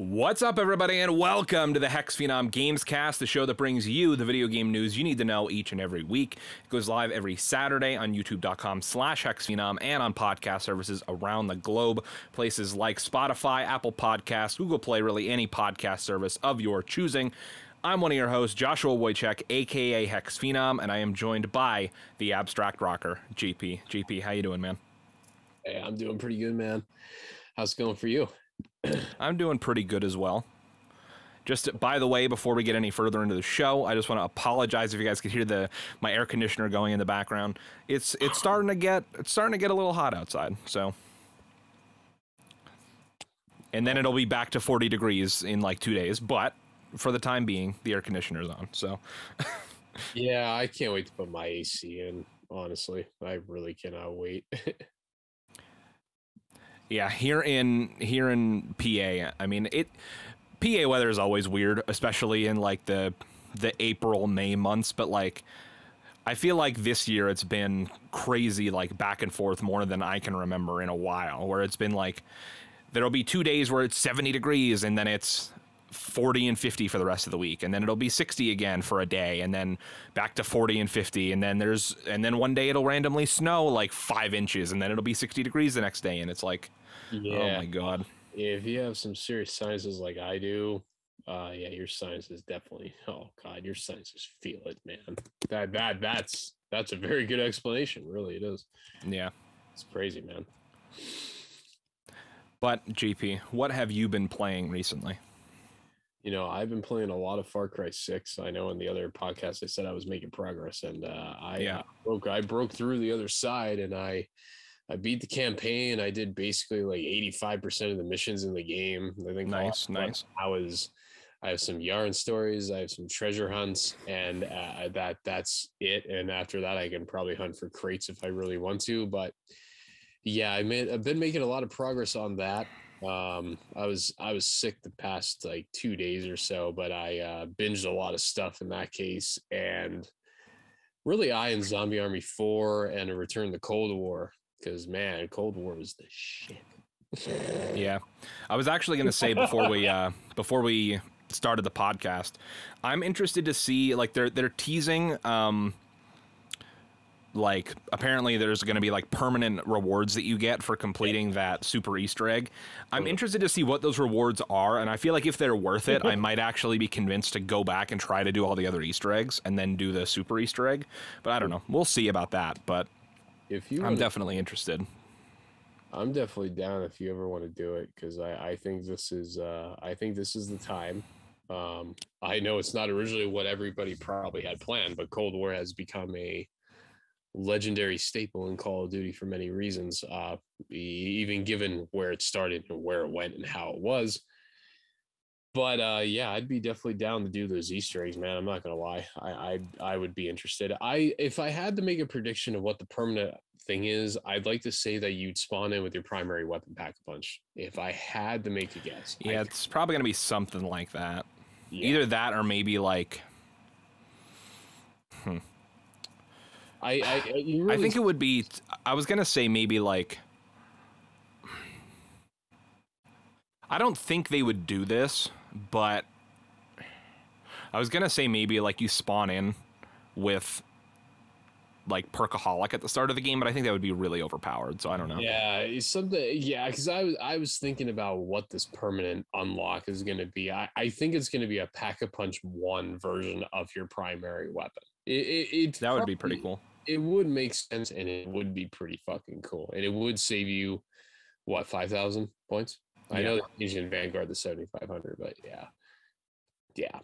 What's up, everybody, and welcome to the HexxedPhenom Gamescast, the show that brings you the video game news you need to know each and every week. It goes live every Saturday on youtube.com slash hexxedphenom and on podcast services around the globe. Places like Spotify, Apple Podcasts, Google Play, really any podcast service of your choosing. I'm one of your hosts, Joshua Wojcik, aka HexxedPhenom, and I am joined by the Abstract Rocker, JP. JP, how you doing, man? Hey, I'm doing pretty good, man. How's it going for you? I'm doing pretty good as well. Just by the way, before we get any further into the show, I just want to apologize if you guys could hear the my air conditioner going in the background. It's it's starting to get it's starting to get a little hot outside, so and then it'll be back to 40 degrees in like 2 days, but for the time being, the air conditioner's on. So yeah, I can't wait to put my AC in, honestly. I really cannot wait. Yeah, here in here in PA, I mean it. PA weather is always weird, especially in like the the April May months. But like, I feel like this year it's been crazy, like back and forth more than I can remember in a while. Where it's been like there'll be two days where it's 70 degrees and then it's 40 and 50 for the rest of the week and then it'll be 60 again for a day and then back to 40 and 50 and then there's and then one day it'll randomly snow like five inches and then it'll be 60 degrees the next day and it's like yeah. oh my god. If you have some serious sinuses like i do uh yeah your sinuses definitely oh god your sinuses feel it man. That that that's that's a very good explanation really it is. Yeah. It's crazy man. But JP what have you been playing recently you know, I've been playing a lot of Far Cry Six. I know in the other podcast I said I was making progress, and uh, I yeah. broke I broke through the other side, and I I beat the campaign. I did basically like eighty five percent of the missions in the game. I think nice, nice. I was. I have some yarn stories. I have some treasure hunts, and uh, that that's it. And after that, I can probably hunt for crates if I really want to. But yeah, I made I've been making a lot of progress on that. Um, I was I was sick the past like two days or so, but I uh, binged a lot of stuff in that case, and really I and Zombie Army Four and a Return to Cold War because man, Cold War was the shit. yeah, I was actually going to say before we uh, before we started the podcast, I'm interested to see like they're they're teasing. Um, like apparently there's going to be like permanent rewards that you get for completing that super easter egg. I'm interested to see what those rewards are and i feel like if they're worth it i might actually be convinced to go back and try to do all the other easter eggs and then do the super easter egg but i don't know. We'll see about that but if you i'm wanna, definitely interested. I'm definitely down if you ever want to do it because I, I think this is uh i think this is the time. Um i know it's not originally what everybody probably had planned but cold war has become a legendary staple in Call of Duty for many reasons, uh, even given where it started and where it went and how it was. But uh, yeah, I'd be definitely down to do those Easter eggs, man. I'm not gonna lie, I, I I would be interested. I if I had to make a prediction of what the permanent thing is, I'd like to say that you'd spawn in with your primary weapon pack a punch. If I had to make a guess, yeah, I'd... it's probably gonna be something like that. Yeah. Either that or maybe like. Hmm. I I, really... I think it would be. I was gonna say maybe like. I don't think they would do this, but I was gonna say maybe like you spawn in with like perkaholic at the start of the game, but I think that would be really overpowered. So I don't know. Yeah, something. Yeah, because I was I was thinking about what this permanent unlock is going to be. I, I think it's going to be a pack a punch one version of your primary weapon. It, it, it that would be pretty cool it would make sense and it would be pretty fucking cool. And it would save you what, 5,000 points? Yeah. I know Asian Vanguard the 7,500, but yeah. Yeah.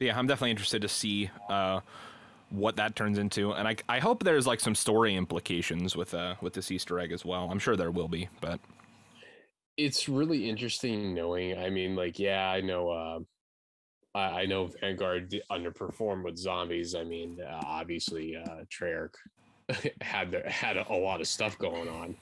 Yeah, I'm definitely interested to see uh, what that turns into, and I, I hope there's like some story implications with uh with this Easter egg as well. I'm sure there will be, but it's really interesting knowing. I mean, like, yeah, I know uh, I, I know Vanguard underperformed with zombies. I mean, uh, obviously, uh, Treyarch had their, had a, a, lot of stuff going on,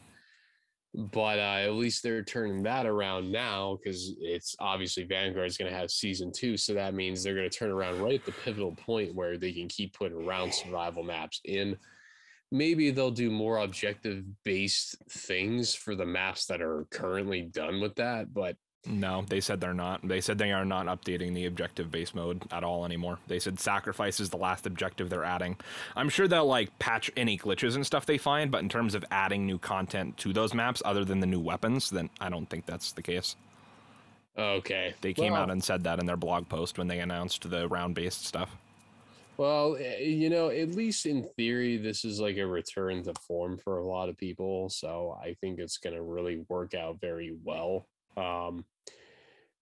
but uh, at least they're turning that around now because it's obviously Vanguard is going to have season two, so that means they're going to turn around right at the pivotal point where they can keep putting round survival maps in. Maybe they'll do more objective based things for the maps that are currently done with that, but No, they said they're not. They said they are not updating the objective base mode at all anymore. They said sacrifice is the last objective they're adding. I'm sure they'll like patch any glitches and stuff they find, but in terms of adding new content to those maps other than the new weapons, then I don't think that's the case. Okay. They came Well- out and said that in their blog post when they announced the round-based stuff. Well, eh, you know, at least in theory, this is like a return to form for a lot of people. So I think it's going to really work out very well. Um,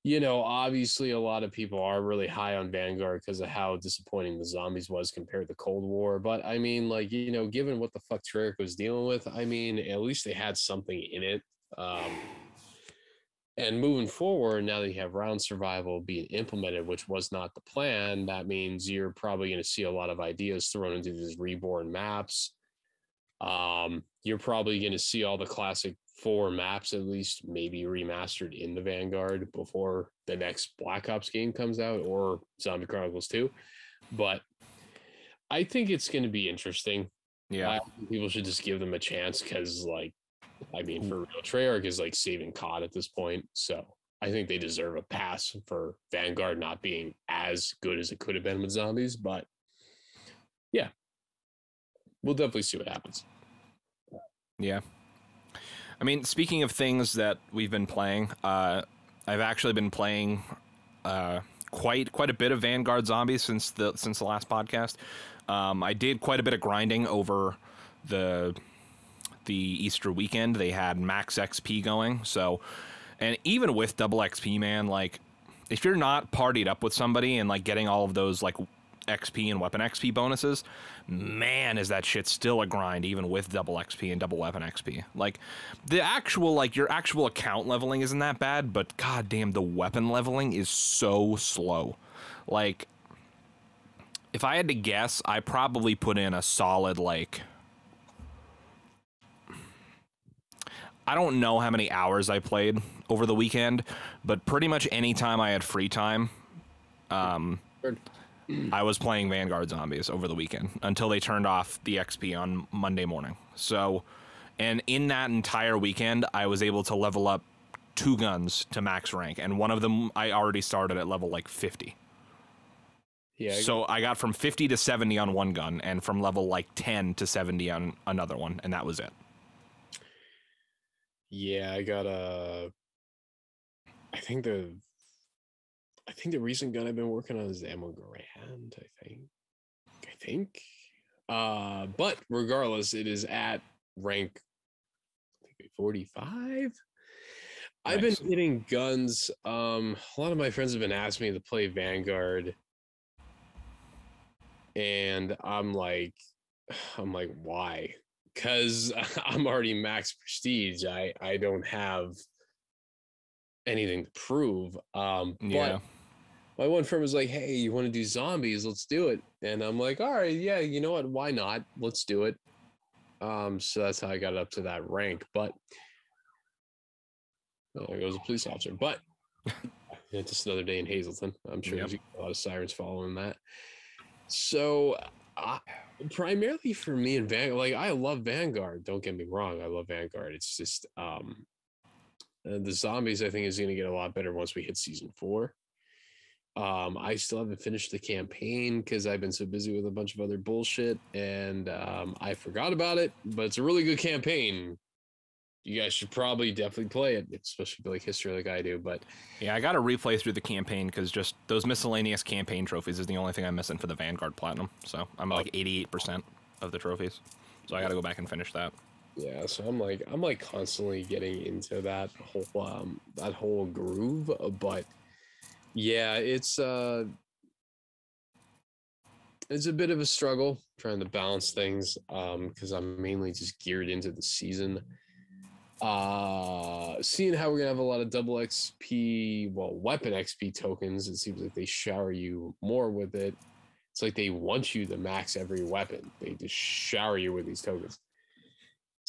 you know, obviously, a lot of people are really high on Vanguard because of how disappointing the zombies was compared to Cold War. But I mean, like, you know, given what the fuck Treyarch was dealing with, I mean, at least they had something in it. Um, and moving forward, now that you have round survival being implemented, which was not the plan, that means you're probably going to see a lot of ideas thrown into these reborn maps. Um, you're probably going to see all the classic four maps, at least maybe remastered in the Vanguard before the next Black Ops game comes out or Zombie Chronicles 2. But I think it's going to be interesting. Yeah. People should just give them a chance because, like, I mean, for real, Treyarch is like saving COD at this point. So I think they deserve a pass for Vanguard not being as good as it could have been with zombies. But yeah, we'll definitely see what happens. Yeah. I mean, speaking of things that we've been playing, uh, I've actually been playing uh, quite quite a bit of Vanguard Zombies since the since the last podcast. Um, I did quite a bit of grinding over the the Easter weekend. They had max XP going, so and even with double XP, man, like if you're not partied up with somebody and like getting all of those like XP and weapon XP bonuses, man, is that shit still a grind even with double XP and double weapon XP. Like the actual like your actual account leveling isn't that bad, but goddamn the weapon leveling is so slow. Like if I had to guess, I probably put in a solid like I don't know how many hours I played over the weekend, but pretty much any time I had free time, um. Mm. I was playing Vanguard Zombies over the weekend until they turned off the XP on Monday morning. So, and in that entire weekend, I was able to level up two guns to max rank, and one of them I already started at level like 50. Yeah. I- So I got from 50 to 70 on one gun, and from level like 10 to 70 on another one, and that was it. Yeah, I got a. I think the. I think the recent gun I've been working on is Ammo Grand. I think. I think. Uh, but regardless, it is at rank. I think forty-five. I've been Nice. hitting guns. Um, a lot of my friends have been asking me to play Vanguard, and I'm like, I'm like, why? because I'm already max prestige. I I don't have anything to prove. Um, Yeah. but my one friend was like, "Hey, you want to do zombies? Let's do it." And I'm like, "All right, yeah, you know what? Why not? Let's do it." Um, so that's how I got up to that rank. But oh, there goes a police officer. But yeah, just another day in Hazleton. I'm sure Yep. there's a lot of sirens following that. So I, primarily for me and Vanguard, like I love Vanguard. Don't get me wrong, I love Vanguard. It's just um, uh, the zombies. I think is going to get a lot better once we hit season four. Um, I still haven't finished the campaign because I've been so busy with a bunch of other bullshit, and um, I forgot about it. But it's a really good campaign. You guys should probably definitely play it, especially if you like history like I do. But Yeah, I got to replay through the campaign because just those miscellaneous campaign trophies is the only thing I'm missing for the Vanguard Platinum. So I'm Oh. like 88% of the trophies. So I got to go back and finish that. Yeah, so I'm like I'm like constantly getting into that whole um that whole groove, but yeah, it's uh it's a bit of a struggle trying to balance things um because I'm mainly just geared into the season. Uh seeing how we're gonna have a lot of double XP, well, weapon XP tokens, it seems like they shower you more with it. It's like they want you to max every weapon. They just shower you with these tokens.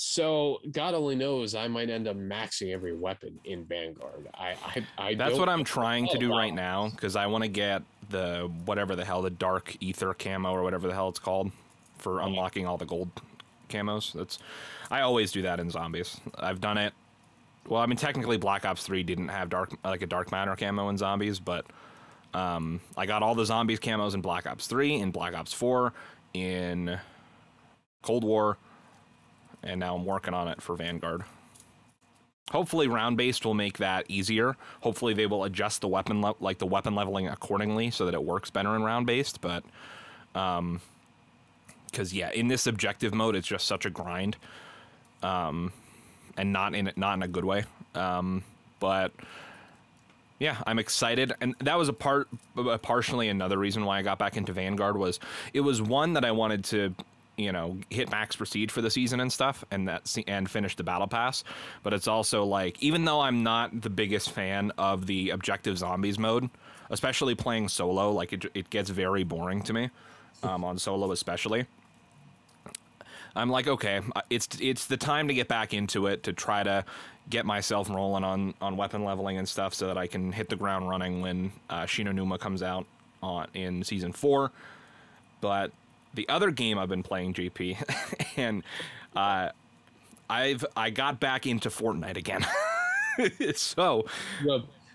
So God only knows I might end up maxing every weapon in Vanguard. I I, I That's what I'm trying to do right now because I want to get the whatever the hell, the dark ether camo or whatever the hell it's called for unlocking all the gold camos. That's I always do that in zombies. I've done it well, I mean, technically, Black Ops Three didn't have dark like a dark matter camo in zombies, but um, I got all the zombies camos in Black Ops Three, in Black Ops Four, in Cold War, and now I'm working on it for Vanguard. Hopefully, round based will make that easier. Hopefully, they will adjust the weapon like the weapon leveling accordingly so that it works better in round based. But, um, because yeah, in this objective mode, it's just such a grind, um, and not in not in a good way. Um, but yeah, I'm excited, and that was a part, uh, partially another reason why I got back into Vanguard was it was one that I wanted to, you know, hit max prestige for the season and stuff, and that and finish the battle pass. But it's also like, even though I'm not the biggest fan of the objective zombies mode, especially playing solo, like it it gets very boring to me, um, on solo especially. I'm like, okay, it's it's the time to get back into it to try to get myself rolling on on weapon leveling and stuff, so that I can hit the ground running when uh, Shi No Numa comes out on in season four. But the other game I've been playing, JP, and uh, I've I got back into Fortnite again. so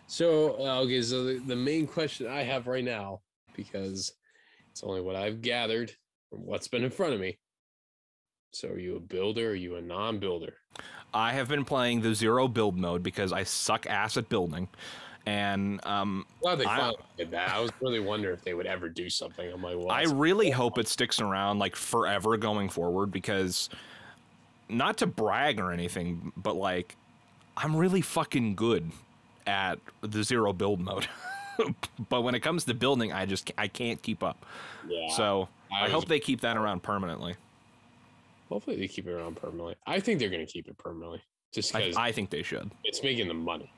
so uh, okay, so the, the main question I have right now, because it's only what I've gathered from what's been in front of me. So are you a builder? Or are you a non-builder? I have been playing the zero build mode because I suck ass at building, and um, Glad they I- did that. I was really wondering if they would ever do something. I'm like, well, I really hope it sticks around like forever going forward because not to brag or anything, but like I'm really fucking good at the zero build mode. but when it comes to building, I just I can't keep up. yeah. So I I, hope they keep that around permanently. hopefully they keep it around permanently. I think they're going to keep it permanently, just I, because I think they should. it's making them money.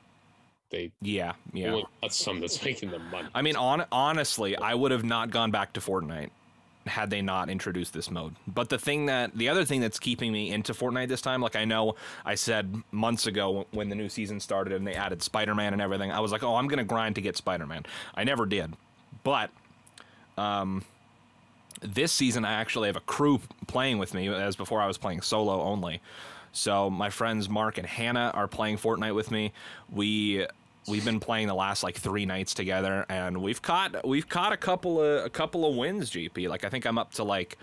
They Yeah, yeah. well, that's something that's making them money. I mean, on, honestly, I would have not gone back to Fortnite had they not introduced this mode. But the thing that the other thing that's keeping me into Fortnite this time, like I know I said months ago when the new season started and they added Spider-Man and everything, I was like, "Oh, I'm going to grind to get Spider-Man." I never did. But um this season I actually have a crew playing with me as before I was playing solo only. So my friends Mark and Hannah are playing Fortnite with me. We we've been playing the last like three nights together, and we've caught we've caught a couple of a couple of wins. JP, like I think I'm up to like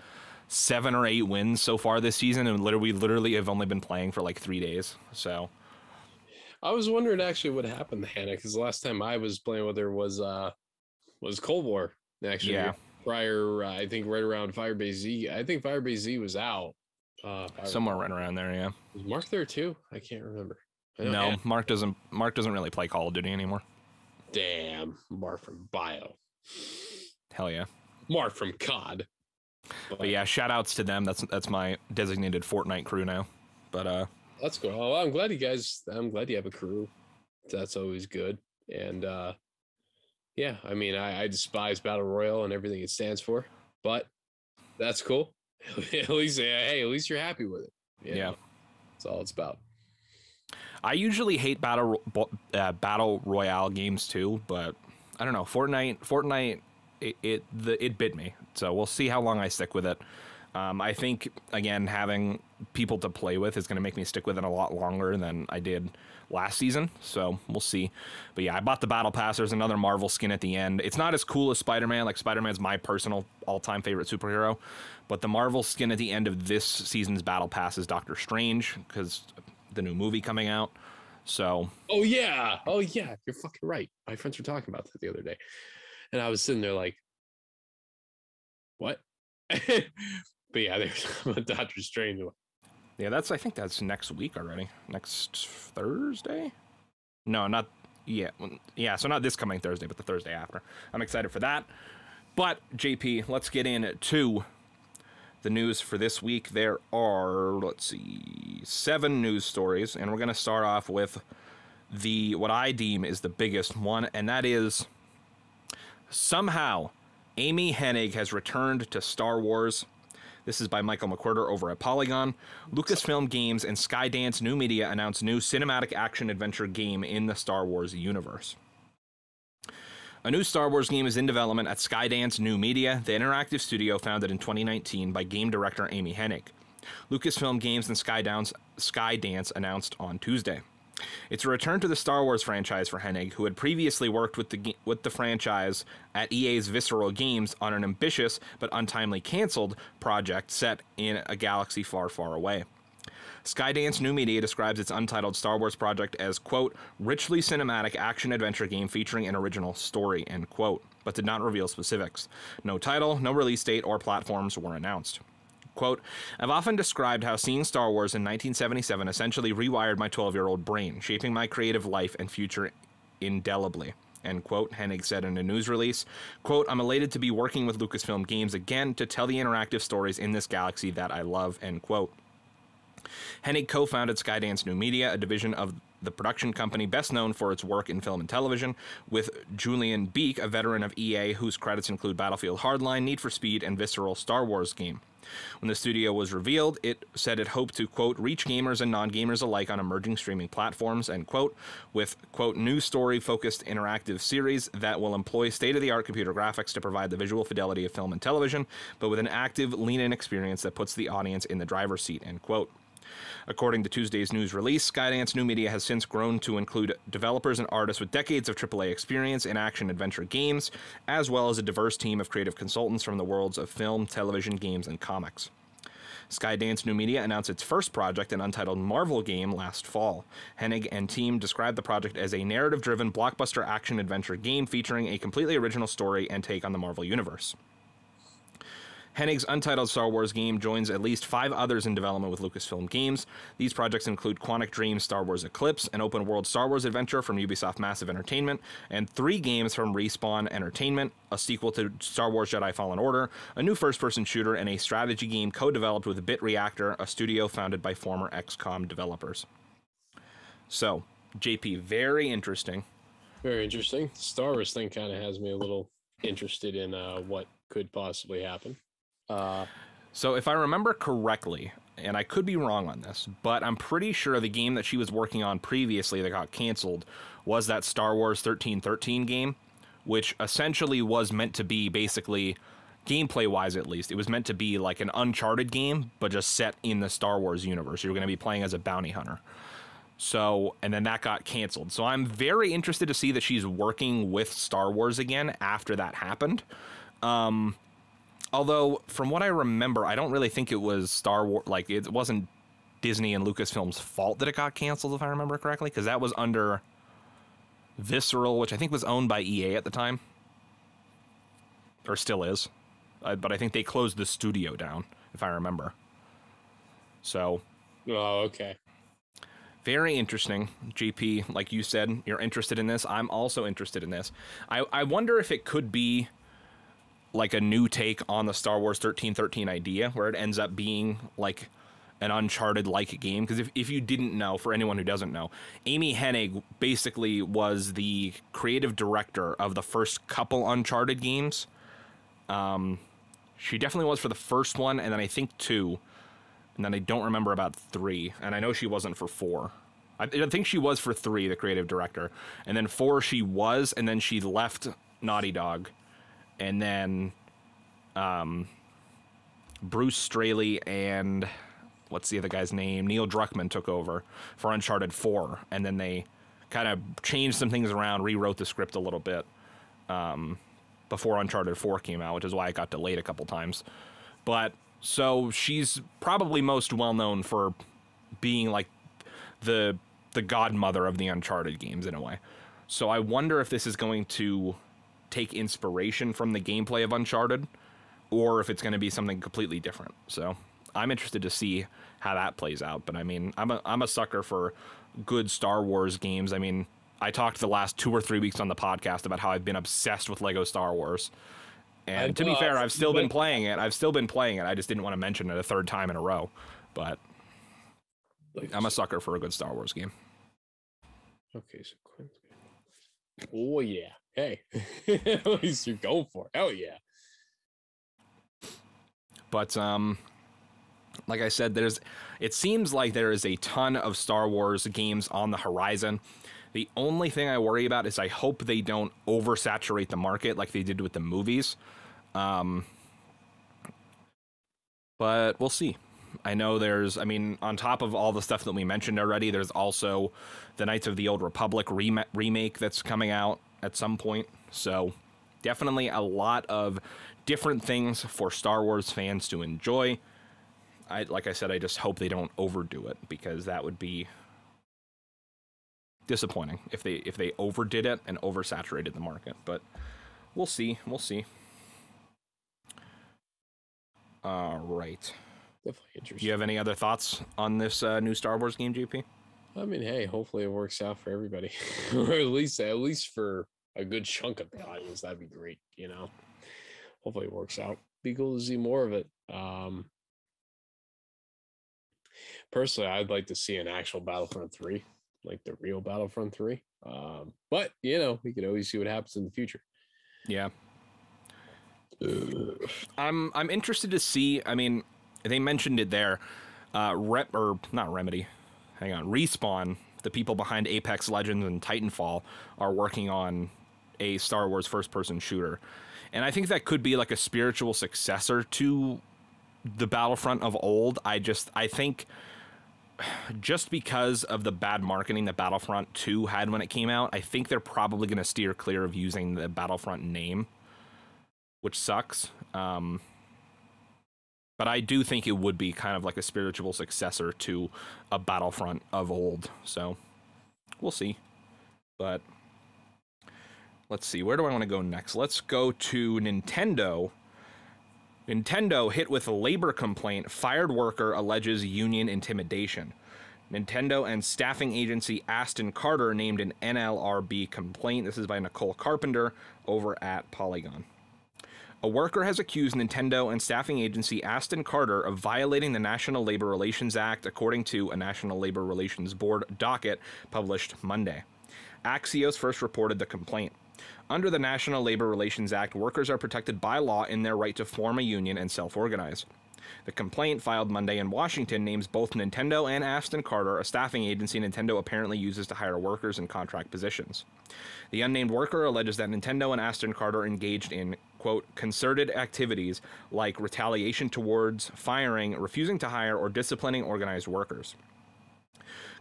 seven or eight wins so far this season, and literally we literally have only been playing for like three days. So I was wondering actually what happened to Hannah because the last time I was playing with her was uh was Cold War. Actually, Yeah. prior uh, I think right around Firebase Z. I think Firebase Z was out. Uh, somewhere right around there, yeah. was Mark there too. I can't remember. I No, Mark doesn't Mark doesn't really play Call of Duty anymore. damn Mark from Bio. Hell yeah. Mark from COD. But yeah, shout outs to them. That's that's my designated Fortnite crew now. But uh That's cool. Oh, I'm glad you guys. I'm glad you have a crew. That's always good. And uh yeah, I mean, I, I despise battle royale and everything it stands for, but that's cool. at least, hey, at least you're happy with it. you Yeah. know? that's all it's about. I usually hate battle uh, battle royale games too, but I don't know. Fortnite, Fortnite, it it, the, it bit me. So we'll see how long I stick with it. Um, I think again having people to play with is going to make me stick with it a lot longer than I did last season. So we'll see. But yeah, I bought the battle pass. There's another Marvel skin at the end. It's not as cool as Spider-Man. Like Spider-Man's my personal all-time favorite superhero, but the Marvel skin at the end of this season's battle pass is Doctor Strange because the new movie coming out. So Oh yeah, oh yeah, you're fucking right. My friends were talking about that the other day, and I was sitting there like, what? but yeah, there's Doctor Strange. yeah, that's I think that's next week already. Next Thursday? No, not yeah, yeah. So not this coming Thursday, but the Thursday after. I'm excited for that. But JP, let's get into the news for this week. There are let's see, seven news stories, and we're gonna start off with the what I deem is the biggest one, and that is somehow Amy Hennig has returned to Star Wars. This is by Michael McWhirter over at Polygon. Lucasfilm Games and Skydance New Media announced new cinematic action adventure game in the Star Wars universe. A new Star Wars game is in development at Skydance New Media, the interactive studio founded in 2019 by game director Amy Hennig. Lucasfilm Games and Skydance, Skydance announced on Tuesday. It's a return to the Star Wars franchise for Hennig, who had previously worked with the with the franchise at EA's Visceral Games on an ambitious but untimely canceled project set in a galaxy far, far away. Skydance New Media describes its untitled Star Wars project as, quote, richly cinematic action adventure game featuring an original story, end quote, but did not reveal specifics. No title, no release date, or platforms were announced. Quote, I've often described how seeing Star Wars in 1977 essentially rewired my 12 year old brain, shaping my creative life and future indelibly. End quote, Hennig said in a news release. Quote, I'm elated to be working with Lucasfilm Games again to tell the interactive stories in this galaxy that I love, end quote. Hennig co founded Skydance New Media, a division of the production company best known for its work in film and television, with Julian Beak, a veteran of EA whose credits include Battlefield Hardline, Need for Speed, and Visceral Star Wars game. When the studio was revealed, it said it hoped to, quote, reach gamers and non gamers alike on emerging streaming platforms, end quote, with, quote, new story focused interactive series that will employ state of the art computer graphics to provide the visual fidelity of film and television, but with an active, lean in experience that puts the audience in the driver's seat, end quote. According to Tuesday's news release, Skydance New Media has since grown to include developers and artists with decades of AAA experience in action adventure games, as well as a diverse team of creative consultants from the worlds of film, television, games, and comics. Skydance New Media announced its first project, an untitled Marvel game, last fall. Hennig and team described the project as a narrative driven blockbuster action adventure game featuring a completely original story and take on the Marvel Universe. Hennig's untitled Star Wars game joins at least five others in development with Lucasfilm Games. These projects include Quantic Dream Star Wars Eclipse, an open world Star Wars adventure from Ubisoft Massive Entertainment, and three games from Respawn Entertainment, a sequel to Star Wars Jedi Fallen Order, a new first person shooter, and a strategy game co developed with Bit Reactor, a studio founded by former XCOM developers. So, JP, very interesting. Very interesting. Star Wars thing kind of has me a little interested in uh, what could possibly happen. Uh, so if I remember correctly, and I could be wrong on this, but I'm pretty sure the game that she was working on previously that got canceled was that Star Wars 1313 game, which essentially was meant to be basically gameplay wise at least, it was meant to be like an Uncharted game, but just set in the Star Wars universe. You're going to be playing as a bounty hunter. So, and then that got canceled. So I'm very interested to see that she's working with Star Wars again after that happened. Um, Although, from what I remember, I don't really think it was Star Wars. Like, it wasn't Disney and Lucasfilm's fault that it got canceled, if I remember correctly, because that was under Visceral, which I think was owned by EA at the time, or still is. Uh, but I think they closed the studio down, if I remember. So. Oh, okay. Very interesting, JP. Like you said, you're interested in this. I'm also interested in this. I, I wonder if it could be like a new take on the Star Wars 1313 idea, where it ends up being like an Uncharted like game. Because if, if you didn't know, for anyone who doesn't know, Amy Hennig basically was the creative director of the first couple Uncharted games. Um, she definitely was for the first one, and then I think two, and then I don't remember about three, and I know she wasn't for four. I, I think she was for three, the creative director, and then four she was, and then she left Naughty Dog and then um, Bruce Straley and what's the other guy's name? Neil Druckmann took over for Uncharted 4, and then they kind of changed some things around, rewrote the script a little bit um, before Uncharted 4 came out, which is why it got delayed a couple times. But so she's probably most well known for being like the the godmother of the Uncharted games in a way. So I wonder if this is going to take inspiration from the gameplay of Uncharted or if it's going to be something completely different. So I'm interested to see how that plays out. But I mean, I'm a, I'm a sucker for good Star Wars games. I mean, I talked the last two or three weeks on the podcast about how I've been obsessed with Lego Star Wars. And I, to be uh, fair, I've still been playing it. I've still been playing it. I just didn't want to mention it a third time in a row. But I'm a sucker for a good Star Wars game. Okay, so Oh yeah. Hey. At least you're going for it. Hell yeah. But um like I said, there's it seems like there is a ton of Star Wars games on the horizon. The only thing I worry about is I hope they don't oversaturate the market like they did with the movies. Um, but we'll see. I know there's, I mean, on top of all the stuff that we mentioned already, there's also the Knights of the Old Republic rem- remake that's coming out at some point. So definitely a lot of different things for Star Wars fans to enjoy. I like I said, I just hope they don't overdo it because that would be disappointing if they if they overdid it and oversaturated the market. But we'll see. We'll see. All right. Definitely interesting. Do you have any other thoughts on this uh, new Star Wars game, JP? I mean, hey, hopefully it works out for everybody, or at least at least for a good chunk of the audience. That'd be great, you know. Hopefully it works out. Be cool to see more of it. Um, personally, I'd like to see an actual Battlefront three, like the real Battlefront three. Um, but you know, we could always see what happens in the future. Yeah. I'm I'm interested to see. I mean, they mentioned it there. Uh, rep or not remedy. Hang on, respawn. The people behind Apex Legends and Titanfall are working on a Star Wars first-person shooter, and I think that could be like a spiritual successor to the Battlefront of old. I just I think just because of the bad marketing that Battlefront 2 had when it came out, I think they're probably going to steer clear of using the Battlefront name, which sucks. Um, but I do think it would be kind of like a spiritual successor to a Battlefront of old. So we'll see. But let's see. Where do I want to go next? Let's go to Nintendo. Nintendo hit with a labor complaint. Fired worker alleges union intimidation. Nintendo and staffing agency Aston Carter named an NLRB complaint. This is by Nicole Carpenter over at Polygon. A worker has accused Nintendo and staffing agency Aston Carter of violating the National Labor Relations Act, according to a National Labor Relations Board docket published Monday. Axios first reported the complaint. Under the National Labor Relations Act, workers are protected by law in their right to form a union and self organize. The complaint, filed Monday in Washington, names both Nintendo and Aston Carter, a staffing agency Nintendo apparently uses to hire workers in contract positions. The unnamed worker alleges that Nintendo and Aston Carter engaged in, quote, concerted activities like retaliation towards firing, refusing to hire, or disciplining organized workers.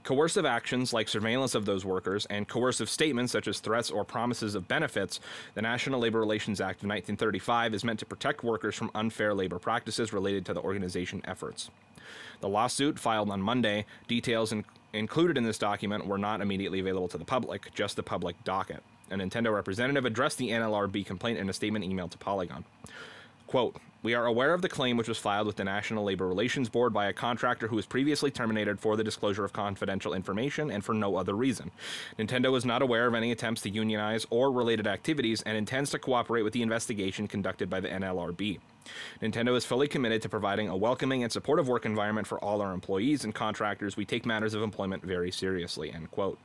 Coercive actions like surveillance of those workers and coercive statements such as threats or promises of benefits, the National Labor Relations Act of 1935 is meant to protect workers from unfair labor practices related to the organization efforts. The lawsuit, filed on Monday, details in- included in this document were not immediately available to the public, just the public docket. A Nintendo representative addressed the NLRB complaint in a statement emailed to Polygon. Quote, we are aware of the claim which was filed with the National Labor Relations Board by a contractor who was previously terminated for the disclosure of confidential information and for no other reason. Nintendo is not aware of any attempts to unionize or related activities and intends to cooperate with the investigation conducted by the NLRB. Nintendo is fully committed to providing a welcoming and supportive work environment for all our employees and contractors. We take matters of employment very seriously. End quote.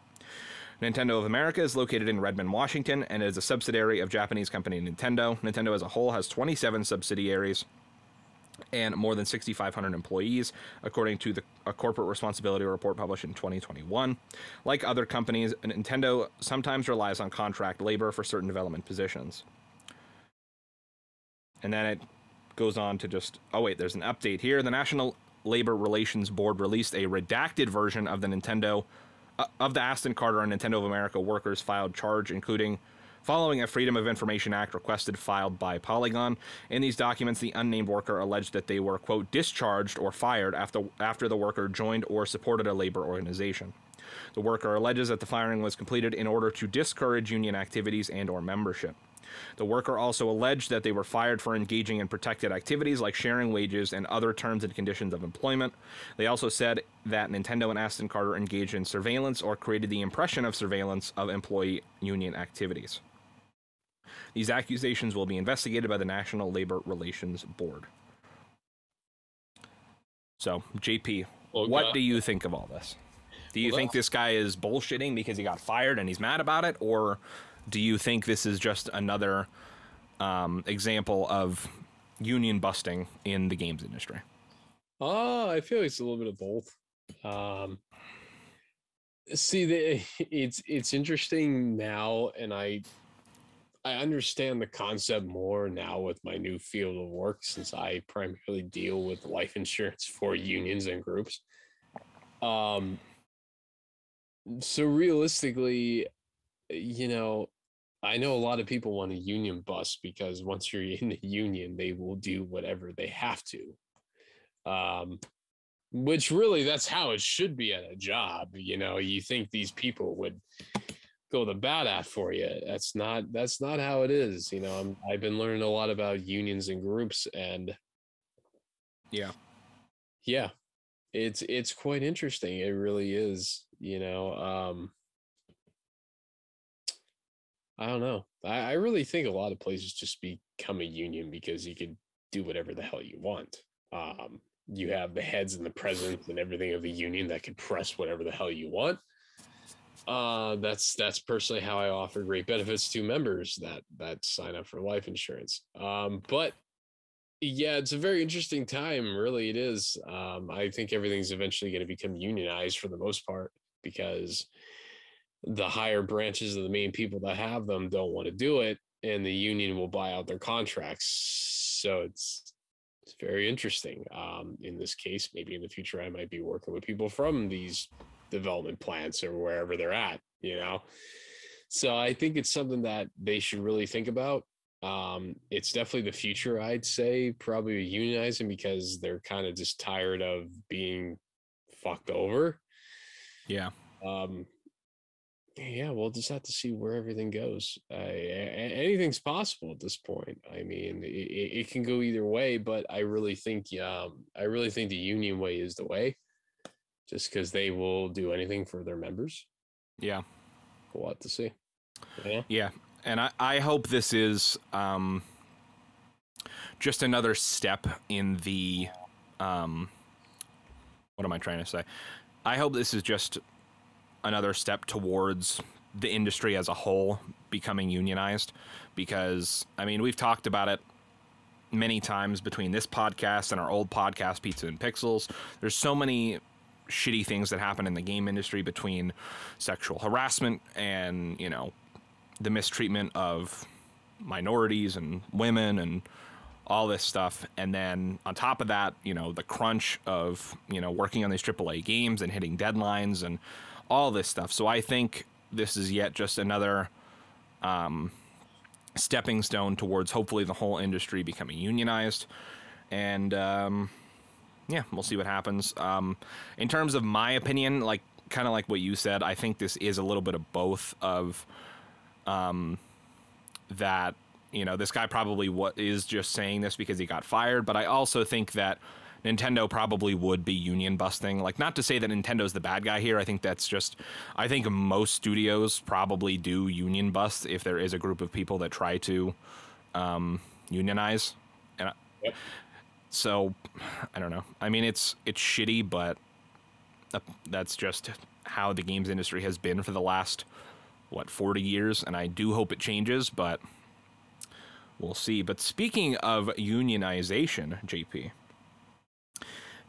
Nintendo of America is located in Redmond, Washington, and is a subsidiary of Japanese company Nintendo. Nintendo as a whole has 27 subsidiaries and more than 6,500 employees, according to the, a corporate responsibility report published in 2021. Like other companies, Nintendo sometimes relies on contract labor for certain development positions. And then it goes on to just, oh, wait, there's an update here. The National Labor Relations Board released a redacted version of the Nintendo Uh, of the Aston Carter and Nintendo of America workers filed charge, including following a Freedom of Information Act requested filed by Polygon. In these documents, the unnamed worker alleged that they were, quote, discharged or fired after, after the worker joined or supported a labor organization. The worker alleges that the firing was completed in order to discourage union activities and or membership. The worker also alleged that they were fired for engaging in protected activities like sharing wages and other terms and conditions of employment. They also said that Nintendo and Aston Carter engaged in surveillance or created the impression of surveillance of employee union activities. These accusations will be investigated by the National Labor Relations Board. So, JP, what God. do you think of all this? Do you Well, think this guy is bullshitting because he got fired and he's mad about it, or do you think this is just another um, example of union busting in the games industry? Uh, I feel it's a little bit of both. Um, see, the, it's it's interesting now, and I I understand the concept more now with my new field of work since I primarily deal with life insurance for unions and groups. Um, so realistically, you know, I know a lot of people want a union bus because once you're in the union, they will do whatever they have to. Um, which really that's how it should be at a job. You know, you think these people would go the bat at for you. That's not that's not how it is. You know, I'm, I've been learning a lot about unions and groups, and Yeah. yeah, it's it's quite interesting. It really is. You know, um, I don't know. I, I really think a lot of places just become a union because you can do whatever the hell you want. Um, you have the heads and the presidents and everything of the union that can press whatever the hell you want. Uh, that's that's personally how I offer great benefits to members that that sign up for life insurance. Um, but yeah, it's a very interesting time. Really, it is. Um, I think everything's eventually going to become unionized for the most part because the higher branches of the main people that have them don't want to do it, and the union will buy out their contracts. So it's it's very interesting. Um, in this case, maybe in the future, I might be working with people from these development plants or wherever they're at. You know, so I think it's something that they should really think about. Um, it's definitely the future, I'd say, probably unionizing because they're kind of just tired of being fucked over. Yeah. Um, yeah, we'll just have to see where everything goes. Uh, anything's possible at this point. I mean, it, it can go either way, but I really think, um, I really think the union way is the way, just because they will do anything for their members. Yeah. We'll have to see. Yeah. Yeah. And I, I hope this is um, just another step in the. Um, what am I trying to say? I hope this is just another step towards the industry as a whole becoming unionized because I mean we've talked about it many times between this podcast and our old podcast Pizza and Pixels. There's so many shitty things that happen in the game industry between sexual harassment and you know the mistreatment of minorities and women and all this stuff. And then on top of that you know the crunch of you know working on these AAA games and hitting deadlines and all this stuff. So I think this is yet just another um, stepping stone towards hopefully the whole industry becoming unionized. And um, yeah, we'll see what happens. Um, in terms of my opinion, like kind of like what you said, I think this is a little bit of both of um, that. You know, this guy probably what is just saying this because he got fired, but I also think that Nintendo probably would be union busting. Like, not to say that Nintendo's the bad guy here. I think that's just, I think most studios probably do union bust if there is a group of people that try to um, unionize. And I, Yep. so, I don't know. I mean, it's it's shitty, but that's just how the games industry has been for the last what 40 years, and I do hope it changes, but we'll see. But speaking of unionization, JP.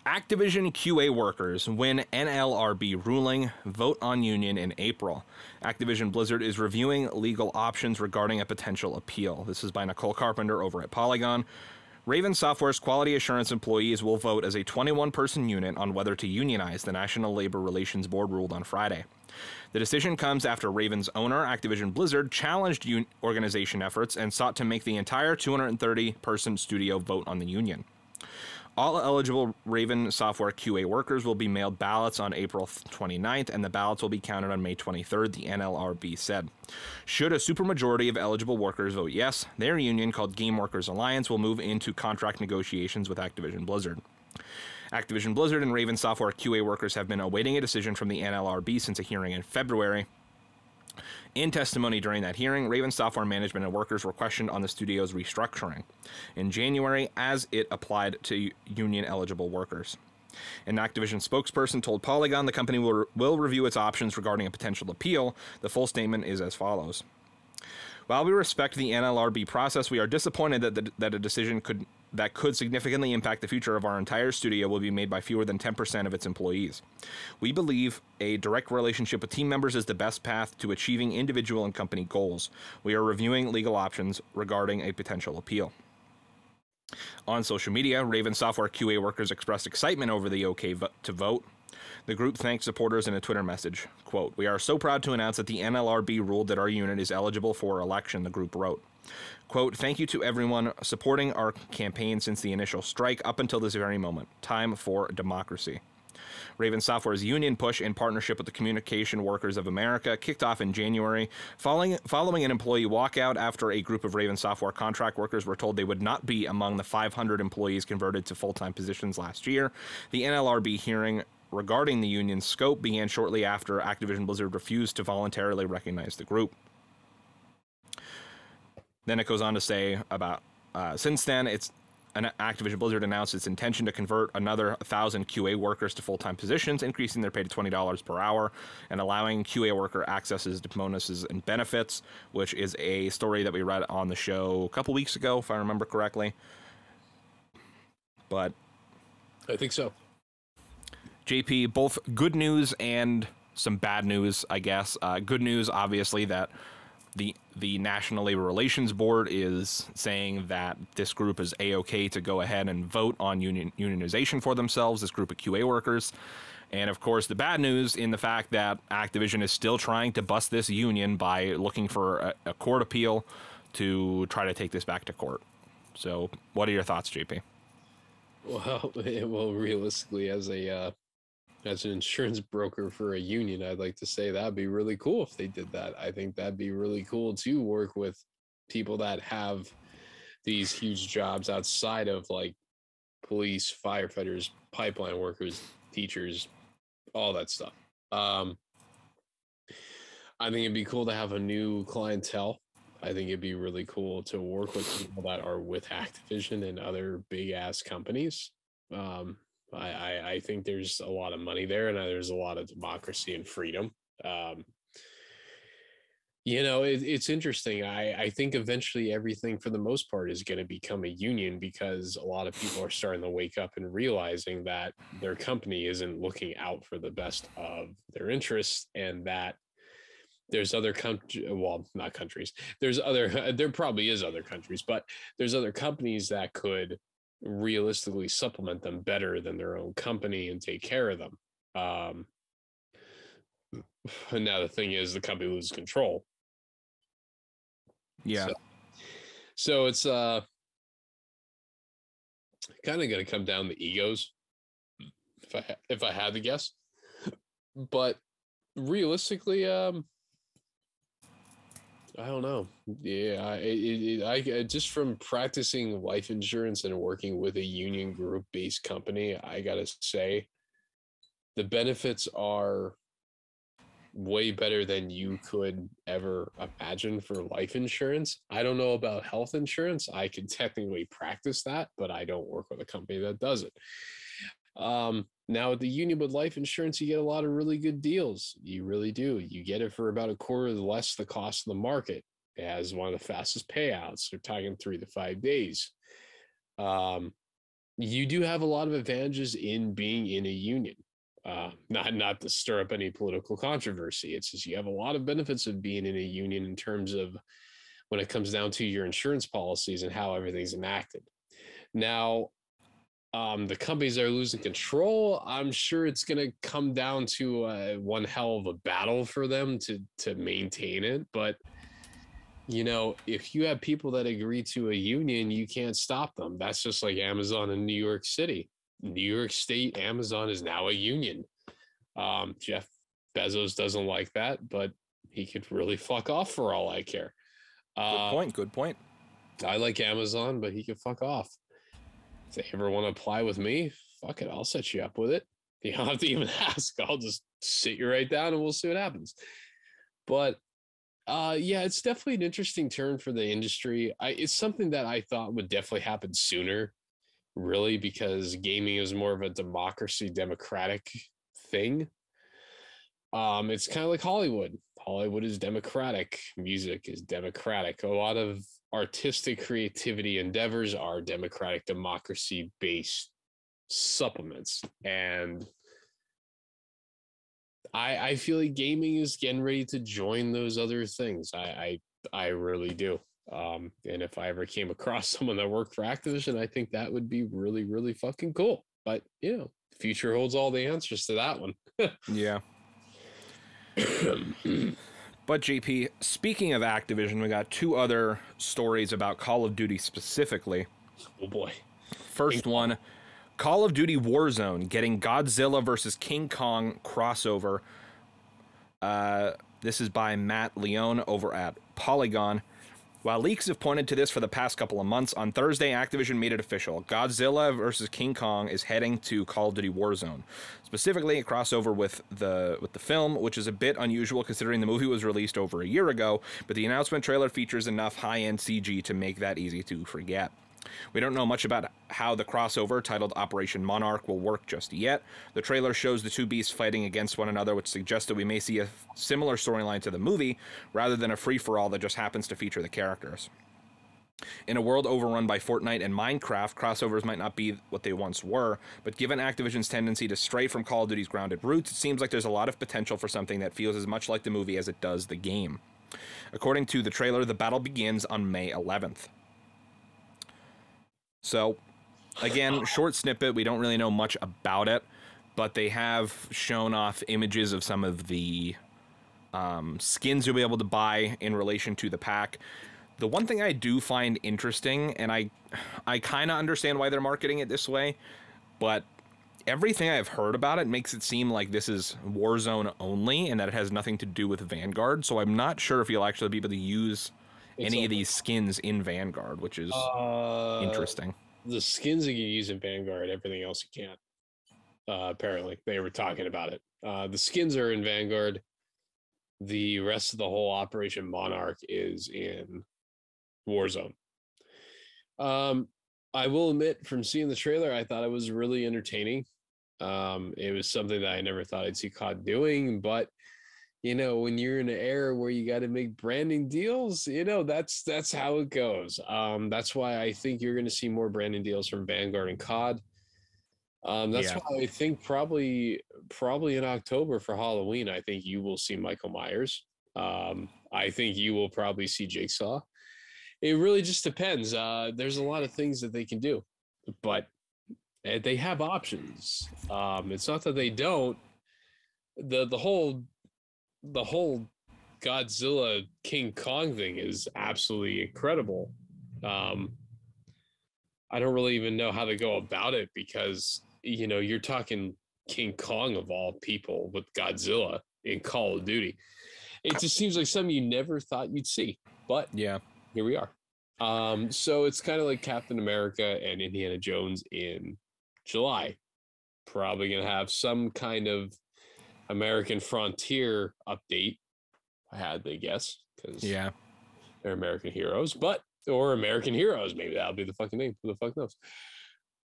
Activision QA workers win NLRB ruling, vote on union in April. Activision Blizzard is reviewing legal options regarding a potential appeal. This is by Nicole Carpenter over at Polygon. Raven Software's quality assurance employees will vote as a 21 person unit on whether to unionize, the National Labor Relations Board ruled on Friday. The decision comes after Raven's owner, Activision Blizzard, challenged organization efforts and sought to make the entire 230 person studio vote on the union. All eligible Raven software QA workers will be mailed ballots on April 29th, and the ballots will be counted on May 23rd, the NLRB said. Should a supermajority of eligible workers vote yes, their union, called Game Workers Alliance, will move into contract negotiations with Activision Blizzard. Activision Blizzard and Raven software QA workers have been awaiting a decision from the NLRB since a hearing in February. In testimony during that hearing, Raven software management and workers were questioned on the studio's restructuring in January as it applied to union eligible workers. An Activision spokesperson told Polygon the company will, will review its options regarding a potential appeal. The full statement is as follows. While we respect the NLRB process, we are disappointed that, the, that a decision could that could significantly impact the future of our entire studio will be made by fewer than 10% of its employees. We believe a direct relationship with team members is the best path to achieving individual and company goals. We are reviewing legal options regarding a potential appeal. On social media, Raven Software QA workers expressed excitement over the OK to vote. The group thanked supporters in a Twitter message. Quote, We are so proud to announce that the NLRB ruled that our unit is eligible for election, the group wrote. Quote, Thank you to everyone supporting our campaign since the initial strike up until this very moment. Time for democracy. Raven Software's union push in partnership with the Communication Workers of America kicked off in January, following, following an employee walkout after a group of Raven Software contract workers were told they would not be among the 500 employees converted to full time positions last year. The NLRB hearing regarding the union's scope began shortly after Activision Blizzard refused to voluntarily recognize the group. Then it goes on to say about uh, since then, it's an Activision Blizzard announced its intention to convert another 1,000 QA workers to full time positions, increasing their pay to $20 per hour and allowing QA worker accesses to bonuses and benefits, which is a story that we read on the show a couple weeks ago, if I remember correctly. But I think so. JP, both good news and some bad news, I guess. Uh, good news, obviously, that the the National Labor Relations Board is saying that this group is a okay to go ahead and vote on union unionization for themselves. This group of QA workers, and of course, the bad news in the fact that Activision is still trying to bust this union by looking for a, a court appeal to try to take this back to court. So, what are your thoughts, JP? Well, well, realistically, as a uh, as an insurance broker for a union, I'd like to say that'd be really cool if they did that. I think that'd be really cool to work with people that have these huge jobs outside of like police, firefighters, pipeline workers, teachers, all that stuff. Um, I think it'd be cool to have a new clientele. I think it'd be really cool to work with people that are with Activision and other big ass companies. Um, I, I, I think there's a lot of money there and there's a lot of democracy and freedom. Um, you know, it, it's interesting. I, I think eventually everything for the most part is going to become a union because a lot of people are starting to wake up and realizing that their company isn't looking out for the best of their interests and that there's other countries well not countries there's other there probably is other countries but there's other companies that could realistically supplement them better than their own company and take care of them. Um, and now the thing is, the company loses control. Yeah. So, so it's uh kind of going to come down to egos, if I if I had to guess. But realistically, um, I don't know. Yeah, I, it, I just from practicing life insurance and working with a union group based company, I gotta say, the benefits are way better than you could ever imagine for life insurance. I don't know about health insurance. I can technically practice that, but I don't work with a company that does it. Um, now, at the union with life insurance, you get a lot of really good deals. You really do. You get it for about a quarter less the cost of the market. It has one of the fastest payouts. They're talking three to five days. Um, you do have a lot of advantages in being in a union. Uh, not not to stir up any political controversy. It's just you have a lot of benefits of being in a union in terms of when it comes down to your insurance policies and how everything's enacted. Now, um, the companies are losing control. I'm sure it's going to come down to uh, one hell of a battle for them to to maintain it. But you know, if you have people that agree to a union, you can't stop them. That's just like Amazon in New York City. New York State Amazon is now a union. Um, Jeff Bezos doesn't like that, but he could really fuck off for all I care. Good uh, point. Good point. I like Amazon, but he could fuck off if they ever want to apply with me, fuck it, I'll set you up with it. You don't have to even ask. I'll just sit you right down and we'll see what happens. But uh yeah, it's definitely an interesting turn for the industry. I it's something that I thought would definitely happen sooner, really, because gaming is more of a democracy, democratic thing. Um, it's kind of like Hollywood. Hollywood is democratic. Music is democratic. A lot of artistic creativity endeavors are democratic democracy based supplements and I, I feel like gaming is getting ready to join those other things. I, I, I really do. Um, and if I ever came across someone that worked for Activision, I think that would be really, really fucking cool. But you know, future holds all the answers to that one. yeah. but JP, speaking of Activision, we got two other stories about Call of Duty specifically. Oh boy. First one, Call of Duty Warzone getting Godzilla versus King Kong crossover. Uh, this is by Matt Leone over at Polygon. While leaks have pointed to this for the past couple of months, on Thursday, Activision made it official. Godzilla vs. King Kong is heading to Call of Duty Warzone. Specifically, a crossover with the with the film, which is a bit unusual considering the movie was released over a year ago, but the announcement trailer features enough high-end CG to make that easy to forget. We don't know much about how the crossover, titled Operation Monarch, will work just yet. The trailer shows the two beasts fighting against one another, which suggests that we may see a similar storyline to the movie, rather than a free for all that just happens to feature the characters. In a world overrun by Fortnite and Minecraft, crossovers might not be what they once were, but given Activision's tendency to stray from Call of Duty's grounded roots, it seems like there's a lot of potential for something that feels as much like the movie as it does the game. According to the trailer, the battle begins on May 11th. So, again, short snippet. We don't really know much about it, but they have shown off images of some of the um, skins you'll be able to buy in relation to the pack. The one thing I do find interesting, and I, I kind of understand why they're marketing it this way, but everything I've heard about it makes it seem like this is Warzone only, and that it has nothing to do with Vanguard. So I'm not sure if you'll actually be able to use any of these skins in Vanguard, which is uh, interesting. The skins that you use in Vanguard, everything else you can't. Uh, apparently, they were talking about it. Uh, the skins are in Vanguard. The rest of the whole Operation Monarch is in Warzone. Um, I will admit, from seeing the trailer, I thought it was really entertaining. Um, it was something that I never thought I'd see COD doing, but you know when you're in an era where you got to make branding deals you know that's that's how it goes. Um that's why i think you're going to see more branding deals from vanguard and cod um that's yeah. why i think probably probably in october for halloween i think you will see michael myers. Um i think you will probably see jigsaw. It really just depends uh there's a lot of things that they can do but eh, they have options. Um it's not that they don't. The the whole the whole Godzilla King Kong thing is absolutely incredible. Um, I don't really even know how to go about it because you know you're talking King Kong of all people with Godzilla in Call of Duty. It just seems like something you never thought you'd see, but yeah, here we are. Um, so it's kind of like Captain America and Indiana Jones in July. Probably gonna have some kind of American Frontier update. I had they guess because yeah, they're American heroes, but or American heroes. Maybe that'll be the fucking name. Who the fuck knows?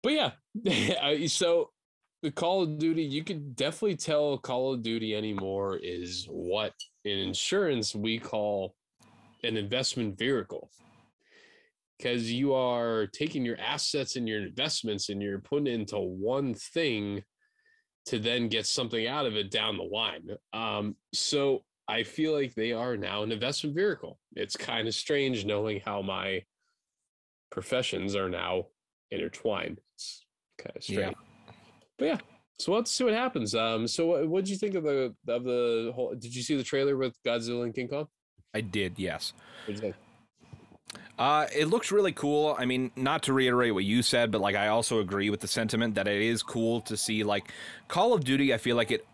But yeah, so the Call of Duty, you could definitely tell Call of Duty anymore is what in insurance we call an investment vehicle. Because you are taking your assets and your investments and you're putting it into one thing to then get something out of it down the line. Um, so I feel like they are now an investment vehicle. It's kind of strange knowing how my professions are now intertwined. It's kind of strange. Yeah. But yeah, so let's see what happens. Um, so what what did you think of the of the whole? Did you see the trailer with Godzilla and King Kong? I did. Yes. Uh, it looks really cool. I mean, not to reiterate what you said, but like I also agree with the sentiment that it is cool to see like Call of Duty. I feel like it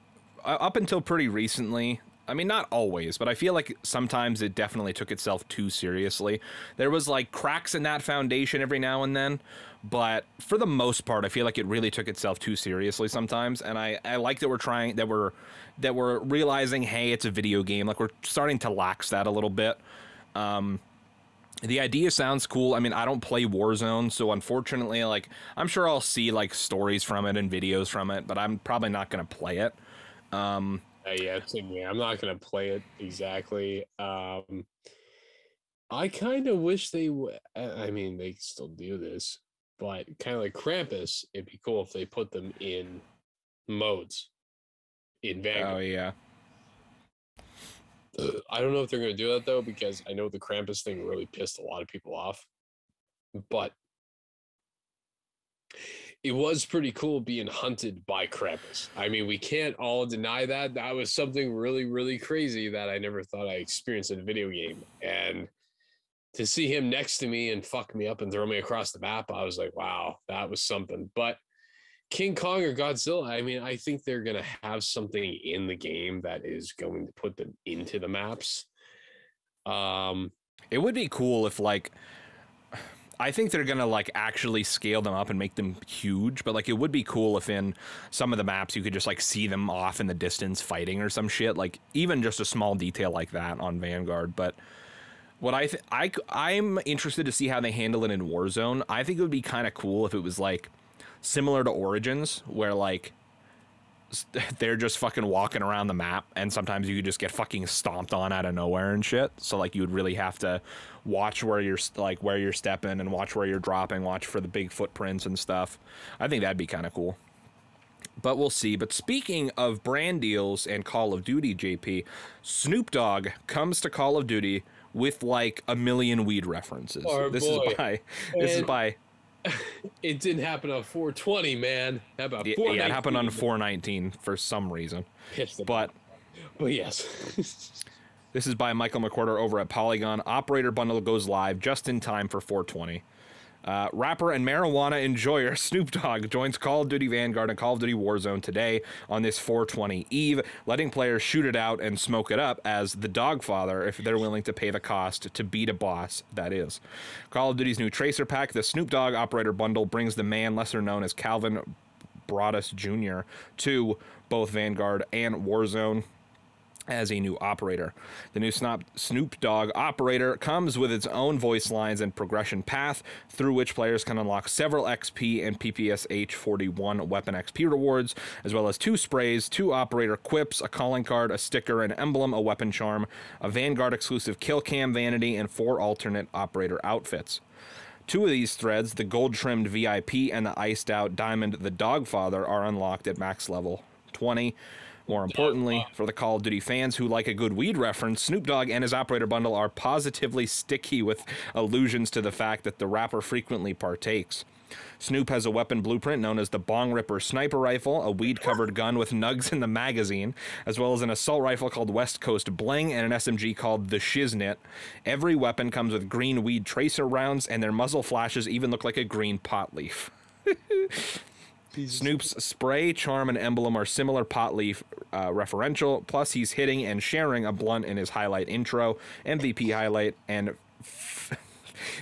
up until pretty recently. I mean, not always, but I feel like sometimes it definitely took itself too seriously. There was like cracks in that foundation every now and then, but for the most part, I feel like it really took itself too seriously sometimes. And I, I like that we're trying that we're that we're realizing, hey, it's a video game. Like we're starting to lax that a little bit. Um, the idea sounds cool. I mean, I don't play Warzone, so unfortunately, like I'm sure I'll see like stories from it and videos from it, but I'm probably not going to play it. Um, uh, yeah, same way. I'm not going to play it exactly. Um, I kind of wish they would. I mean, they still do this, but kind of like Krampus, it'd be cool if they put them in modes in Vanguard. Oh yeah. I don't know if they're going to do that though, because I know the Krampus thing really pissed a lot of people off. But it was pretty cool being hunted by Krampus. I mean, we can't all deny that. That was something really, really crazy that I never thought I experienced in a video game. And to see him next to me and fuck me up and throw me across the map, I was like, wow, that was something. But King Kong or Godzilla, I mean, I think they're going to have something in the game that is going to put them into the maps. Um, it would be cool if like I think they're gonna like actually scale them up and make them huge, but like it would be cool if in some of the maps you could just like see them off in the distance fighting or some shit. Like even just a small detail like that on Vanguard. But what I I I'm interested to see how they handle it in Warzone. I think it would be kind of cool if it was like similar to Origins, where like they're just fucking walking around the map and sometimes you could just get fucking stomped on out of nowhere and shit. So like you would really have to watch where you're like where you're stepping and watch where you're dropping watch for the big footprints and stuff. I think that'd be kind of cool. But we'll see. But speaking of brand deals and call of duty jp snoop dogg comes to call of duty with like a million weed references. Our this boy. is by this is by it didn't happen on 420, man. How about yeah, yeah, it happened on 419 for some reason but but yes. This is by Michael McWhorter over at Polygon. Operator bundle goes live just in time for 420. Uh, rapper and marijuana enjoyer Snoop Dogg joins Call of Duty Vanguard and Call of Duty Warzone today on this 420 Eve, letting players shoot it out and smoke it up as the Dogfather if they're willing to pay the cost to beat a boss, that is. Call of Duty's new Tracer Pack, the Snoop Dogg Operator bundle, brings the man lesser known as Calvin Broadus Jr. to both Vanguard and Warzone as a new operator. The new Snoop Dogg operator comes with its own voice lines and progression path through which players can unlock several XP and PPSH 41 weapon XP rewards, as well as two sprays, two operator quips, a calling card, a sticker, an emblem, a weapon charm, a Vanguard exclusive kill cam vanity, and four alternate operator outfits. Two of these threads, the gold trimmed VIP and the iced out diamond the Dogfather, are unlocked at max level 20. More importantly, for the Call of Duty fans who like a good weed reference, Snoop Dogg and his operator bundle are positively sticky with allusions to the fact that the rapper frequently partakes. Snoop has a weapon blueprint known as the Bong Ripper sniper rifle, a weed covered gun with nugs in the magazine, as well as an assault rifle called West Coast Bling and an SMG called the Shiznit. Every weapon comes with green weed tracer rounds, and their muzzle flashes even look like a green pot leaf. Snoop's spray, charm, and emblem are similar pot leaf uh, referential. Plus, he's hitting and sharing a blunt in his highlight intro, MVP highlight, and f-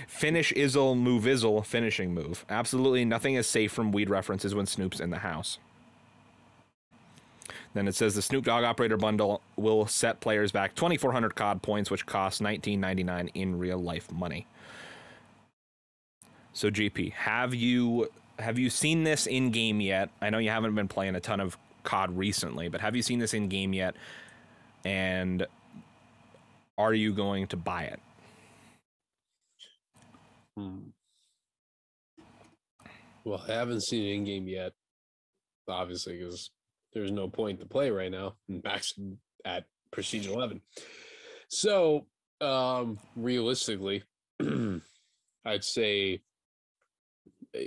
finish izzle move izzle finishing move. Absolutely nothing is safe from weed references when Snoop's in the house. Then it says the Snoop Dogg Operator Bundle will set players back 2,400 COD points, which costs 19.99 in real life money. So JP, have you have you seen this in game yet? I know you haven't been playing a ton of COD recently, but have you seen this in game yet? And are you going to buy it? Hmm. Well, I haven't seen it in game yet, obviously, because there's no point to play right now. Max at Prestige 11. So, um, realistically, I'd say,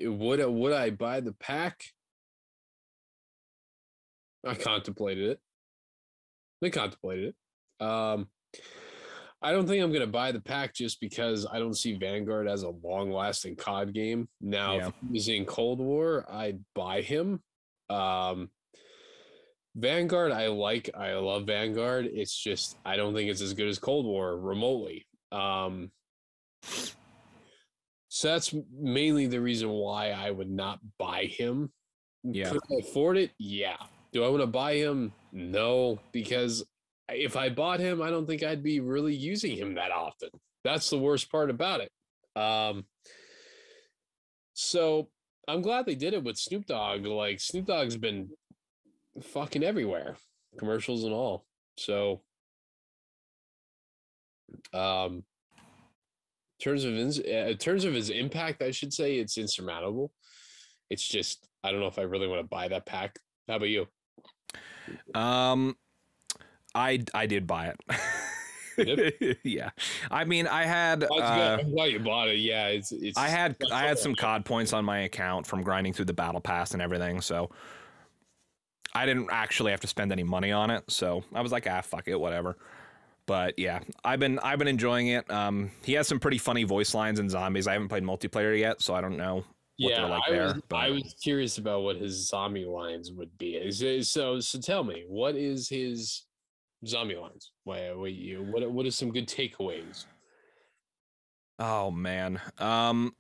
would I, would I buy the pack? I contemplated it. I contemplated it. Um, I don't think I'm going to buy the pack just because I don't see Vanguard as a long lasting COD game. Now, Yeah. if he's in Cold War, I'd buy him. Um, Vanguard, I like. I love Vanguard. It's just, I don't think it's as good as Cold War remotely. Um, so that's mainly the reason why I would not buy him. Yeah. Could I afford it? Yeah. Do I want to buy him? No, because if I bought him, I don't think I'd be really using him that often. That's the worst part about it. Um, so I'm glad they did it with Snoop Dogg. Like Snoop Dogg's been fucking everywhere, commercials and all. So, um, terms of uh, in terms of his impact, I should say it's insurmountable. It's just I don't know if I really want to buy that pack. How about you? Um, I I did buy it. yeah, I mean, I had. Uh, good. I'm glad you bought it. Yeah, it's it's. I had I had some COD points on my account from grinding through the battle pass and everything, so I didn't actually have to spend any money on it. So I was like, ah, fuck it, whatever. But yeah, I've been I've been enjoying it. Um, he has some pretty funny voice lines in zombies. I haven't played multiplayer yet, so I don't know what yeah, they're like I there. was, but- I was curious about what his zombie lines would be. So so tell me, what is his zombie lines? Why what you what what are some good takeaways? Oh man. Um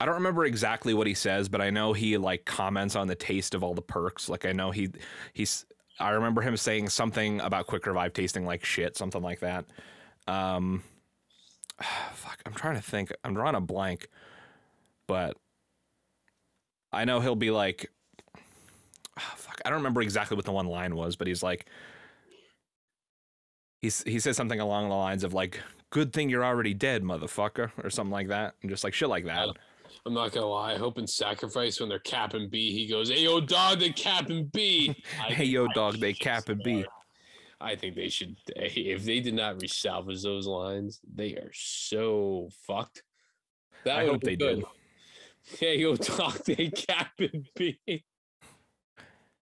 I don't remember exactly what he says, but I know he like comments on the taste of all the perks. Like I know he he's I remember him saying something about quick revive tasting like shit, something like that. Um fuck, I'm trying to think. I'm drawing a blank. But I know he'll be like ah, fuck, I don't remember exactly what the one line was, but he's like he's he says something along the lines of like good thing you're already dead motherfucker or something like that and just like shit like that I'm not gonna lie. I hope in sacrifice when they're capping B, he goes, "Hey yo, dog, they capping B." I- hey yo I dog they cap and b. I think they should. If they did not resalvage those lines, they are so fucked. That I hope they good. Hey yo, dog, they cap and B.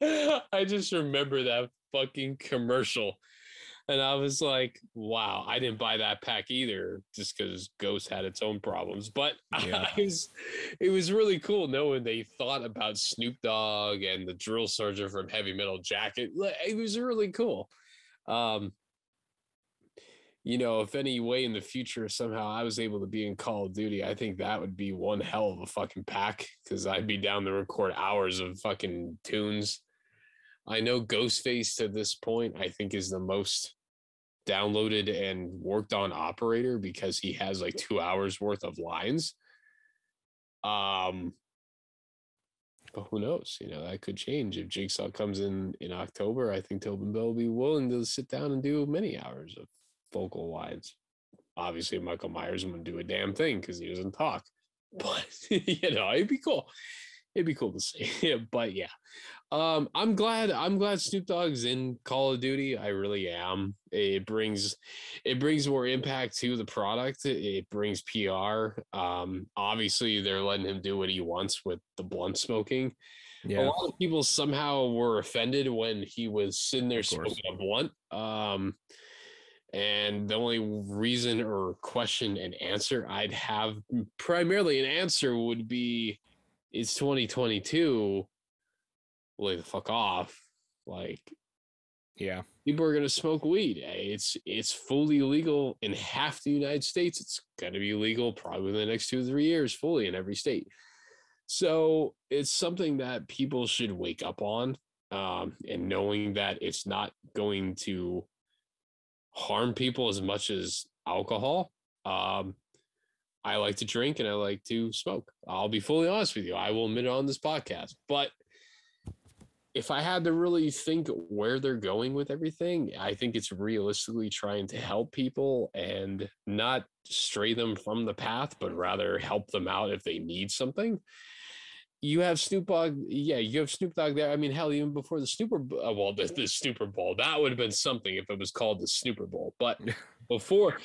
I just remember that fucking commercial. And I was like, wow, I didn't buy that pack either just because Ghost had its own problems. But Yeah. I was, it was really cool knowing they thought about Snoop Dogg and the drill sergeant from Heavy Metal Jacket. It was really cool. Um, you know, if any way in the future somehow I was able to be in Call of Duty, I think that would be one hell of a fucking pack because I'd be down to record hours of fucking tunes. I know Ghostface to this point, I think is the most downloaded and worked on operator because he has like two hours worth of lines. Um, but who knows? You know, that could change if Jigsaw comes in in October. I think Tobin Bell will be willing to sit down and do many hours of vocal lines. Obviously, Michael Myers wouldn't do a damn thing because he doesn't talk. But you know, it'd be cool. It'd be cool to see. But yeah. Um, I'm glad I'm glad Snoop Dogg's in Call of Duty. I really am. It brings it brings more impact to the product. It, brings PR. Um, obviously they're letting him do what he wants with the blunt smoking. Yeah. A lot of people somehow were offended when he was sitting there smoking a blunt. Um, and the only reason or question and answer I'd have, primarily an answer, would be it's 2022. Lay the fuck off. Like, yeah people are gonna smoke weed. Eh, It's it's fully legal in half the United States. It's gonna be legal probably within the next two or three years, fully in every state. So it's something that people should wake up on, um, and knowing that it's not going to harm people as much as alcohol. Um, I like to drink and I like to smoke. I'll be fully honest with you. I will admit it on this podcast, but if I had to really think where they're going with everything, I think it's realistically trying to help people and not stray them from the path, but rather help them out if they need something. You have Snoop Dogg, yeah, you have Snoop Dogg there. I mean, hell, even before the Snooper, uh, well, the, the Snooper Bowl, that would have been something if it was called the Snooper Bowl. But before,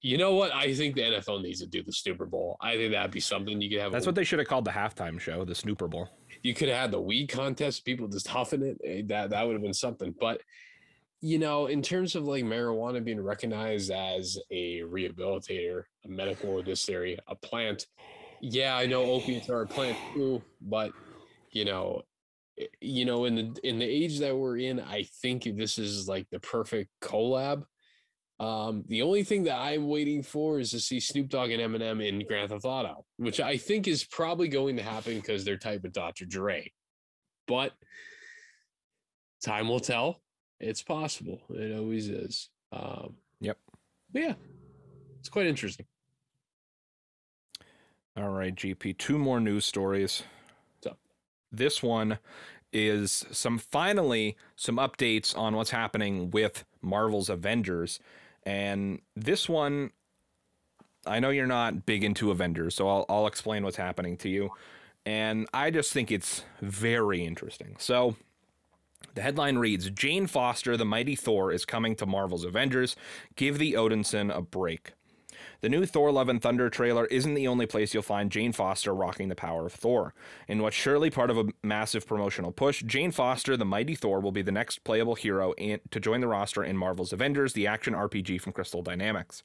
you know what? I think the NFL needs to do the Snooper Bowl. I think that'd be something you could have. that's a what they should have called the halftime show the snooper bowl you could have had the weed contest, people just huffing it. eh, That that would have been something. But you know, in terms of like marijuana being recognized as a rehabilitator, a medical distillery, a plant, yeah, I know opiates are a plant too, but you know, eh, you know, in the in the age that we're in, I think this is like the perfect collab. Um, the only thing that I'm waiting for is to see Snoop Dogg and Eminem in Grand Theft Auto, which I think is probably going to happen because they're tight with Dr. Dre. But time will tell. It's possible. It always is. Um, Yep. yeah, it's quite interesting. all right jp two more news stories up? this one is some finally some updates on what's happening with marvel's avengers and this one I know you're not big into Avengers, so I'll, I'll explain what's happening to you. And I just think it's very interesting. So, the headline reads Jane Foster, the mighty Thor, is coming to Marvel's Avengers. Give the Odinson a break. The new Thor Love and Thunder trailer isn't the only place you'll find Jane Foster rocking the power of Thor. In what's surely part of a massive promotional push, Jane Foster, the mighty Thor, will be the next playable hero in, to join the roster in Marvel's Avengers, the action RPG from Crystal Dynamics.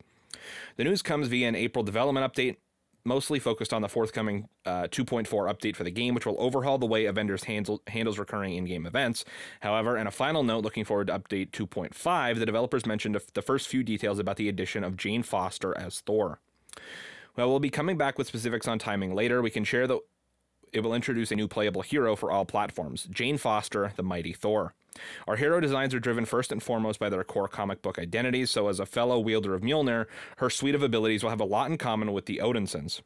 The news comes via an April development update mostly focused on the forthcoming uh, 2.4 update for the game, which will overhaul the way Avengers handle, handles recurring in game events. However, in a final note looking forward to update 2.5, the developers mentioned the first few details about the addition of Jane Foster as Thor. Well, we'll be coming back with specifics on timing later. We can share that it will introduce a new playable hero for all platforms Jane Foster, the Mighty Thor. Our hero designs are driven first and foremost by their core comic book identities, so as a fellow wielder of Mjolnir, her suite of abilities will have a lot in common with the Odinsons.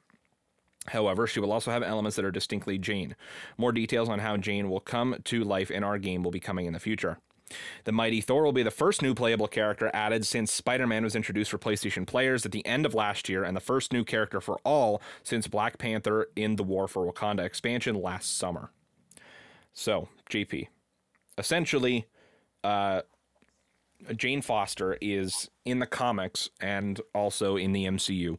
However, she will also have elements that are distinctly Jane. More details on how Jane will come to life in our game will be coming in the future. The Mighty Thor will be the first new playable character added since Spider Man was introduced for PlayStation players at the end of last year, and the first new character for all since Black Panther in the War for Wakanda expansion last summer. So, JP, essentially, uh, Jane Foster is in the comics and also in the MCU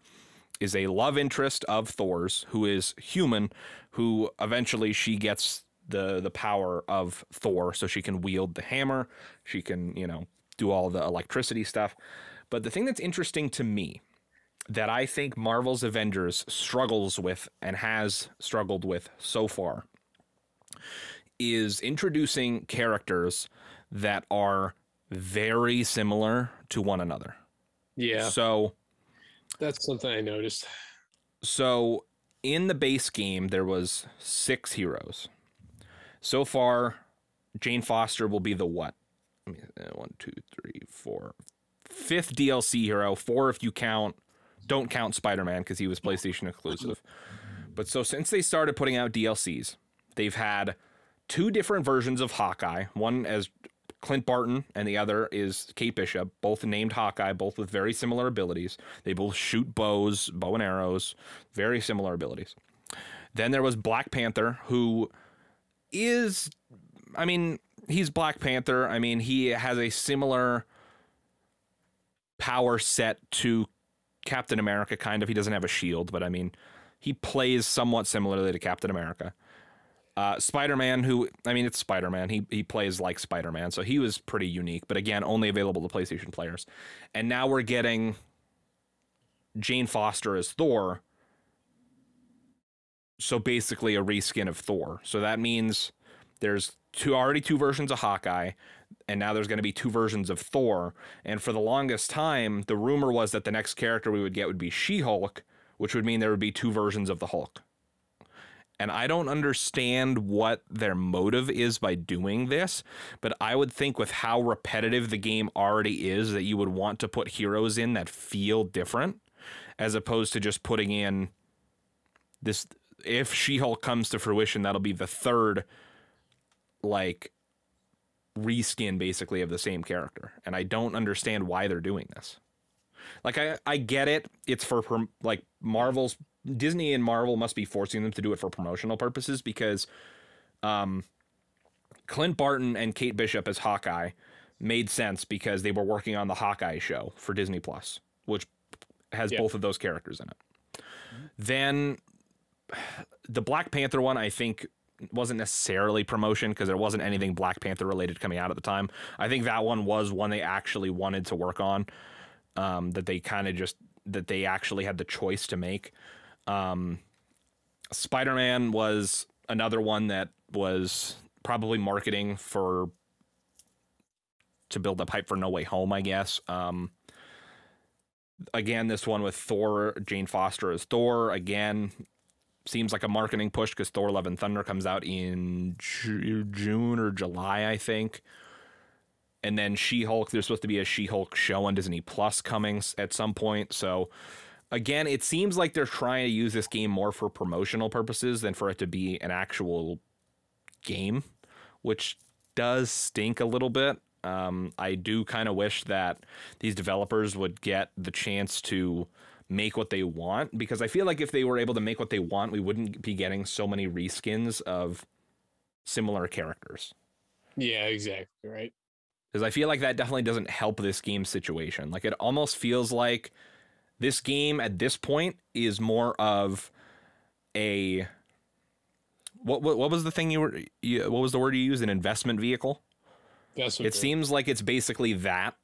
is a love interest of Thor's who is human who eventually she gets the the power of Thor so she can wield the hammer she can you know do all the electricity stuff but the thing that's interesting to me that I think Marvel's Avengers struggles with and has struggled with so far is introducing characters that are very similar to one another. Yeah. So that's something I noticed. So in the base game, there was six heroes. So far, Jane Foster will be the what? Uh, one, two, three, four, fifth DLC hero. Four if you count, don't count Spider Man because he was PlayStation exclusive. But so since they started putting out DLCs, they've had two different versions of Hawkeye. One as Clint Barton, and the other is Kate Bishop, both named Hawkeye, both with very similar abilities. They both shoot bows, bow and arrows, very similar abilities. Then there was Black Panther, who is, I mean, he's Black Panther. I mean, he has a similar power set to Captain America, kind of. He doesn't have a shield, but I mean, he plays somewhat similarly to Captain America. Uh, Spider Man, who I mean, it's Spider Man. He he plays like Spider Man, so he was pretty unique. But again, only available to PlayStation players. And now we're getting Jane Foster as Thor. So basically, a reskin of Thor. So that means there's two already two versions of Hawkeye, and now there's going to be two versions of Thor. And for the longest time, the rumor was that the next character we would get would be She Hulk, which would mean there would be two versions of the Hulk and I don't understand what their motive is by doing this, but I would think with how repetitive the game already is that you would want to put heroes in that feel different as opposed to just putting in this if She-Hulk comes to fruition that'll be the third like reskin basically of the same character and I don't understand why they're doing this. Like I I get it. It's for like Marvel's Disney and Marvel must be forcing them to do it for promotional purposes because um, Clint Barton and Kate Bishop as Hawkeye made sense because they were working on the Hawkeye show for Disney Plus, which has yeah. both of those characters in it. Mm-hmm. Then the Black Panther one, I think, wasn't necessarily promotion because there wasn't anything Black Panther related coming out at the time. I think that one was one they actually wanted to work on. Um, that they kind of just that they actually had the choice to make. Um, Spider Man was another one that was probably marketing for to build up hype for No Way Home, I guess. Um, again, this one with Thor, Jane Foster as Thor. Again, seems like a marketing push because Thor: Love and Thunder comes out in June or July, I think. And then She Hulk. There's supposed to be a She Hulk show on Disney Plus coming at some point. So again, it seems like they're trying to use this game more for promotional purposes than for it to be an actual game, which does stink a little bit. Um, I do kind of wish that these developers would get the chance to make what they want because I feel like if they were able to make what they want, we wouldn't be getting so many reskins of similar characters. Yeah, exactly. Right. Because I feel like that definitely doesn't help this game situation. Like it almost feels like this game at this point is more of a what what, what was the thing you were you, what was the word you used an investment vehicle? That's It seems like it's basically that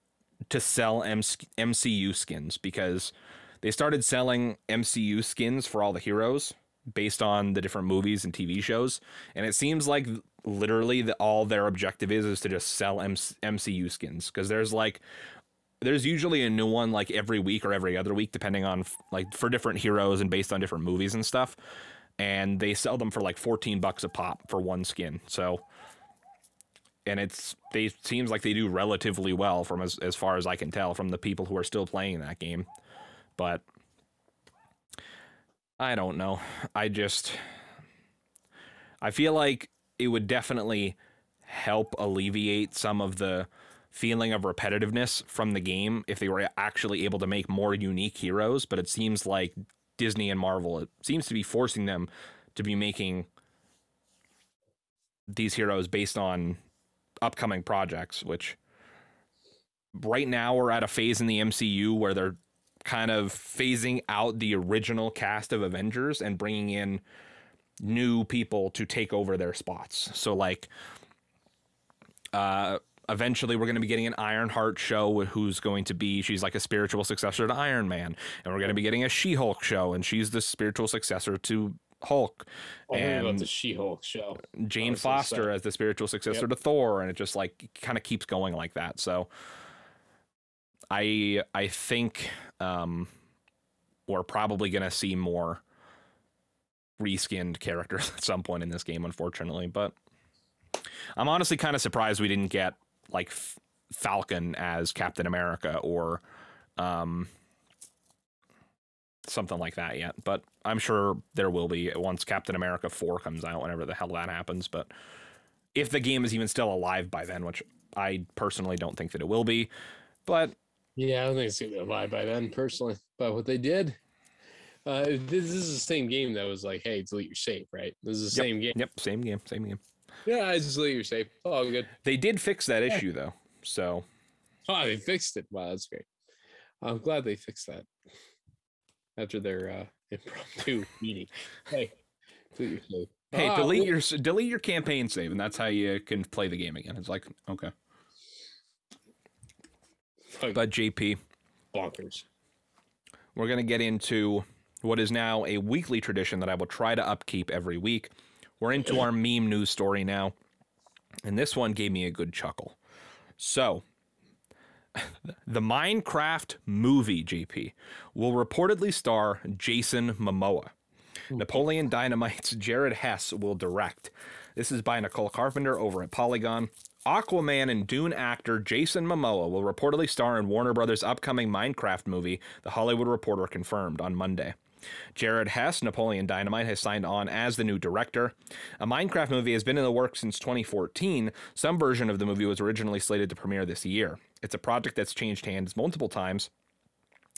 to sell M- MCU skins because they started selling MCU skins for all the heroes based on the different movies and TV shows, and it seems like literally the, all their objective is is to just sell MCU skins because there's like there's usually a new one like every week or every other week depending on like for different heroes and based on different movies and stuff and they sell them for like 14 bucks a pop for one skin so and it's they seems like they do relatively well from as, as far as I can tell from the people who are still playing that game. But I don't know. I just I feel like it would definitely help alleviate some of the feeling of repetitiveness from the game if they were actually able to make more unique heroes, but it seems like Disney and Marvel it seems to be forcing them to be making these heroes based on upcoming projects, which right now we're at a phase in the MCU where they're kind of phasing out the original cast of Avengers and bringing in new people to take over their spots. So like uh eventually we're going to be getting an Ironheart show who's going to be she's like a spiritual successor to Iron Man and we're going to be getting a She-Hulk show and she's the spiritual successor to Hulk. Oh, and the She-Hulk show. Jane Oh, so Foster as the spiritual successor Yep. to Thor, and it just like kind of keeps going like that. So I I think um, we're probably gonna see more reskinned characters at some point in this game, unfortunately. But I'm honestly kind of surprised we didn't get like F- Falcon as Captain America or um, something like that yet. But I'm sure there will be once Captain America 4 comes out, whenever the hell that happens. But if the game is even still alive by then, which I personally don't think that it will be, but Yeah, I don't think it's gonna be lie by then, personally. But what they did, uh, this, this is the same game that was like, hey, delete your save, right? This is the Yep. same game. yep, same game, same game. Yeah, I just delete your save. Oh, good. They did fix that issue though, so Oh, they fixed it. Wow, that's great. I'm glad they fixed that after their uh, impromptu meeting. Hey, delete your save. hey, Ah, delete your delete your campaign save, and that's how you can play the game again. It's like okay, but JP, bonkers. we're going to get into what is now a weekly tradition that I will try to upkeep every week. We're into our meme news story now, and this one gave me a good chuckle. So, the Minecraft movie, JP, will reportedly star Jason Momoa. Hmm. Napoleon Dynamite's Jared Hess will direct. This is by Nicole Carpenter over at Polygon. Aquaman and Dune actor Jason Momoa will reportedly star in Warner Brothers' upcoming Minecraft movie, The Hollywood Reporter confirmed on Monday. Jared Hess, Napoleon Dynamite, has signed on as the new director. A Minecraft movie has been in the works since 2014. Some version of the movie was originally slated to premiere this year. It's a project that's changed hands multiple times.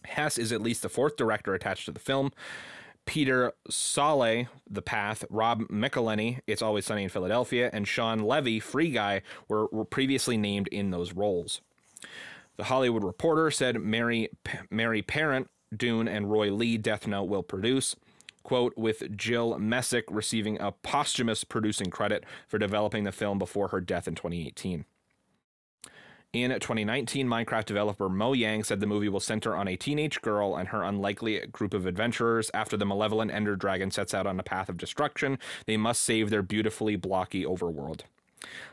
Hess is at least the fourth director attached to the film. Peter Sollett, The Path, Rob McElhenney, It's Always Sunny in Philadelphia, and Shawn Levy, Free Guy, were, were previously named in those roles. The Hollywood Reporter said Mary P- Mary Parent, Dune, and Roy Lee, Death Note will produce. Quote, with Jill Messick receiving a posthumous producing credit for developing the film before her death in 2018. In 2019, Minecraft developer Mojang said the movie will center on a teenage girl and her unlikely group of adventurers. After the malevolent Ender Dragon sets out on a path of destruction, they must save their beautifully blocky overworld.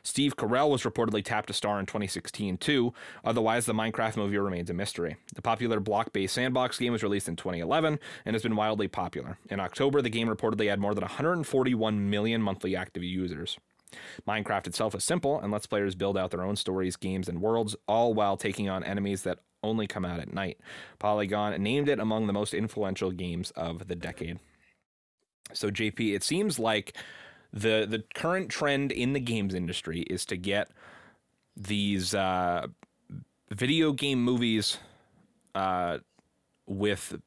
Steve Carell was reportedly tapped to star in 2016 too. Otherwise, the Minecraft movie remains a mystery. The popular block-based sandbox game was released in 2011 and has been wildly popular. In October, the game reportedly had more than 141 million monthly active users. Minecraft itself is simple and lets players build out their own stories, games, and worlds, all while taking on enemies that only come out at night. Polygon named it among the most influential games of the decade. So, JP, it seems like the the current trend in the games industry is to get these uh, video game movies uh, with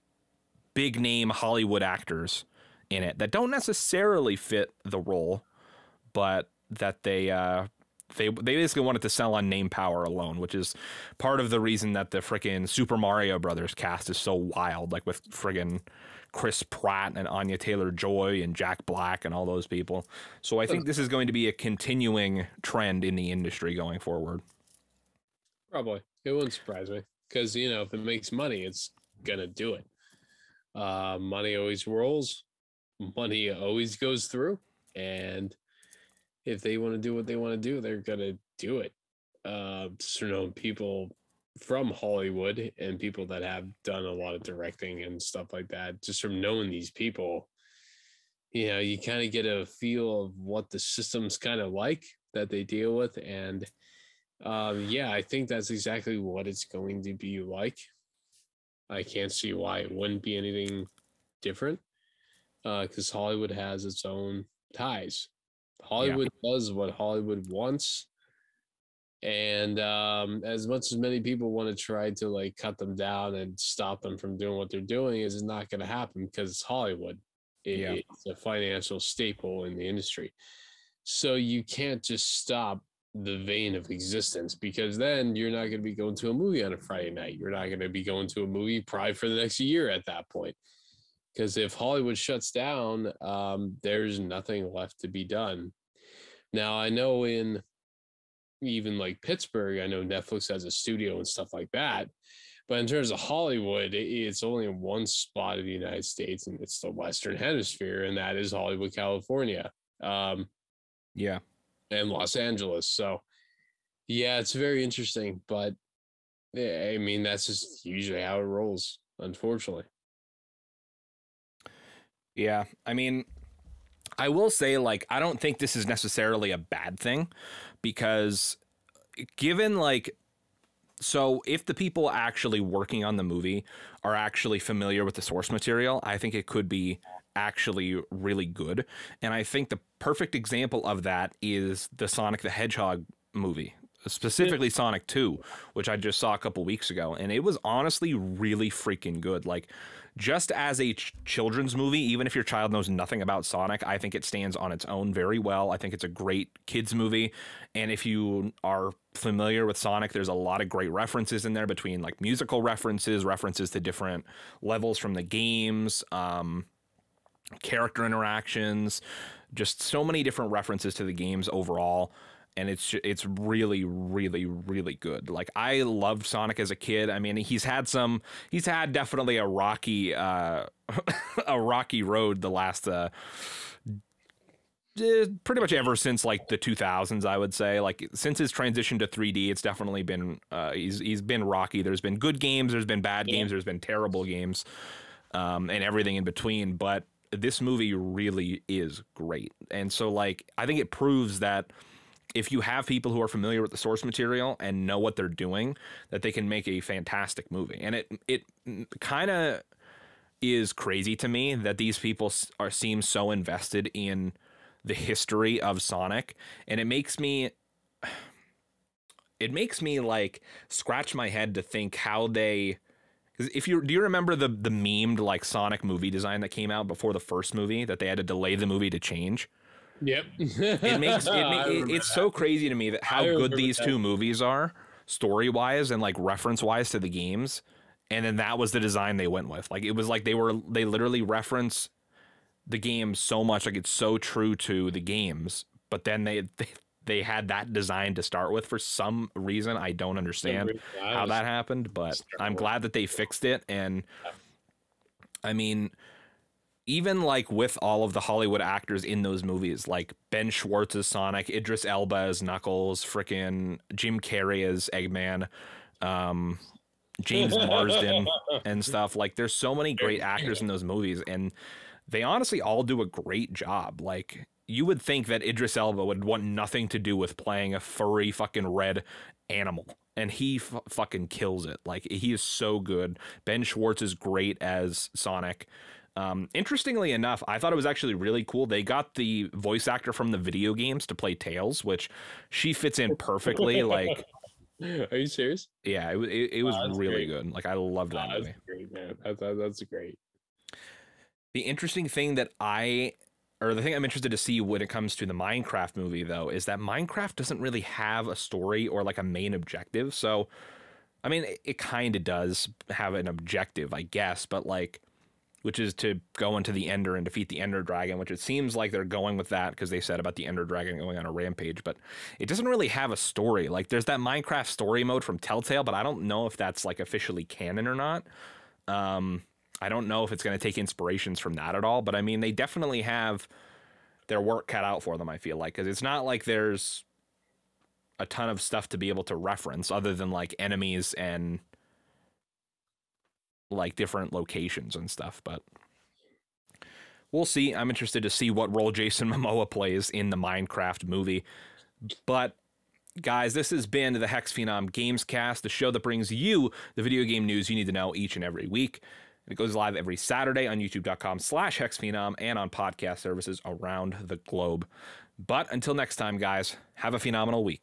big name Hollywood actors in it that don't necessarily fit the role, but that they uh, they they basically wanted to sell on name power alone, which is part of the reason that the freaking Super Mario Brothers cast is so wild, like with friggin' Chris Pratt and Anya Taylor Joy and Jack Black and all those people. So I think this is going to be a continuing trend in the industry going forward. Probably. It wouldn't surprise me because, you know, if it makes money, it's going to do it. Uh, money always rolls, money always goes through. And if they want to do what they want to do, they're going to do it. Uh, so, you know, people from Hollywood and people that have done a lot of directing and stuff like that, just from knowing these people, you know, you kind of get a feel of what the system's kind of like that they deal with. And um, yeah, I think that's exactly what it's going to be like. I can't see why it wouldn't be anything different because uh, Hollywood has its own ties. Hollywood yeah. does what Hollywood wants. And um, as much as many people want to try to like cut them down and stop them from doing what they're doing is not going to happen because it's hollywood. It, yeah. it's a financial staple in the industry. So you can't just stop the vein of existence because then you're not going to be going to a movie on a friday night. You're not going to be going to a movie probably for the next year at that point because if hollywood shuts down um, there's nothing left to be done now i know in even like Pittsburgh, I know Netflix has a studio and stuff like that. But in terms of Hollywood, it's only in one spot of the United States, and it's the Western Hemisphere, and that is Hollywood, California. Um, yeah, and Los Angeles. So, yeah, it's very interesting. But eh, I mean, that's just usually how it rolls, unfortunately. Yeah, I mean, I will say, like, I don't think this is necessarily a bad thing because given like so if the people actually working on the movie are actually familiar with the source material, I think it could be actually really good. And I think the perfect example of that is the Sonic the Hedgehog movie, specifically Sonic 2, which I just saw a couple weeks ago and it was honestly really freaking good. Like just as a ch- children's movie, even if your child knows nothing about Sonic, I think it stands on its own very well. I think it's a great kids movie. And if you are familiar with Sonic, there's a lot of great references in there between like musical references, references to different levels from the games, um, character interactions, just so many different references to the games overall and it's it's really really really good. Like I loved Sonic as a kid. I mean, he's had some he's had definitely a rocky uh a rocky road the last uh eh, pretty much ever since like the 2000s i would say like since his transition to 3d it's definitely been uh, he's he's been rocky there's been good games there's been bad yeah. games there's been terrible games um, and everything in between but this movie really is great and so like i think it proves that if you have people who are familiar with the source material and know what they're doing, that they can make a fantastic movie. And it it kind of is crazy to me that these people are seem so invested in the history of Sonic, and it makes me it makes me like scratch my head to think how they if you do you remember the the memed like Sonic movie design that came out before the first movie that they had to delay the movie to change? Yep. it makes it, it it's that. so crazy to me that how good these that. two movies are story wise and like reference wise to the games. And then that was the design they went with. Like it was like they were they literally reference the game so much, like it's so true to the games. But then they they, they had that design to start with for some reason. I don't understand how that happened, but I'm glad that they fixed it. And I mean, even like with all of the Hollywood actors in those movies, like Ben Schwartz as Sonic, Idris Elba as Knuckles, freaking Jim Carrey as Eggman, um, James Marsden and stuff. Like there's so many great actors in those movies and they honestly all do a great job. Like you would think that Idris Elba would want nothing to do with playing a furry fucking red animal and he f- fucking kills it. Like he is so good. Ben Schwartz is great as Sonic. Um, interestingly enough, I thought it was actually really cool. They got the voice actor from the video games to play Tails, which she fits in perfectly. like, are you serious? Yeah, it, it, it was really great. good. Like, I loved that movie. great, man. That, that, that's great. The interesting thing that I, or the thing I'm interested to see when it comes to the Minecraft movie, though, is that Minecraft doesn't really have a story or like a main objective. So, I mean, it, it kind of does have an objective, I guess, but like, which is to go into the Ender and defeat the Ender Dragon, which it seems like they're going with that because they said about the Ender Dragon going on a rampage, but it doesn't really have a story. Like, there's that Minecraft story mode from Telltale, but I don't know if that's like officially canon or not. Um, I don't know if it's going to take inspirations from that at all, but I mean, they definitely have their work cut out for them, I feel like, because it's not like there's a ton of stuff to be able to reference other than like enemies and like different locations and stuff, but we'll see. I'm interested to see what role Jason Momoa plays in the Minecraft movie. But guys, this has been the HexxedPhenom Gamescast, the show that brings you the video game news you need to know each and every week. It goes live every Saturday on youtube.com slash hexxedphenom and on podcast services around the globe. But until next time, guys, have a phenomenal week.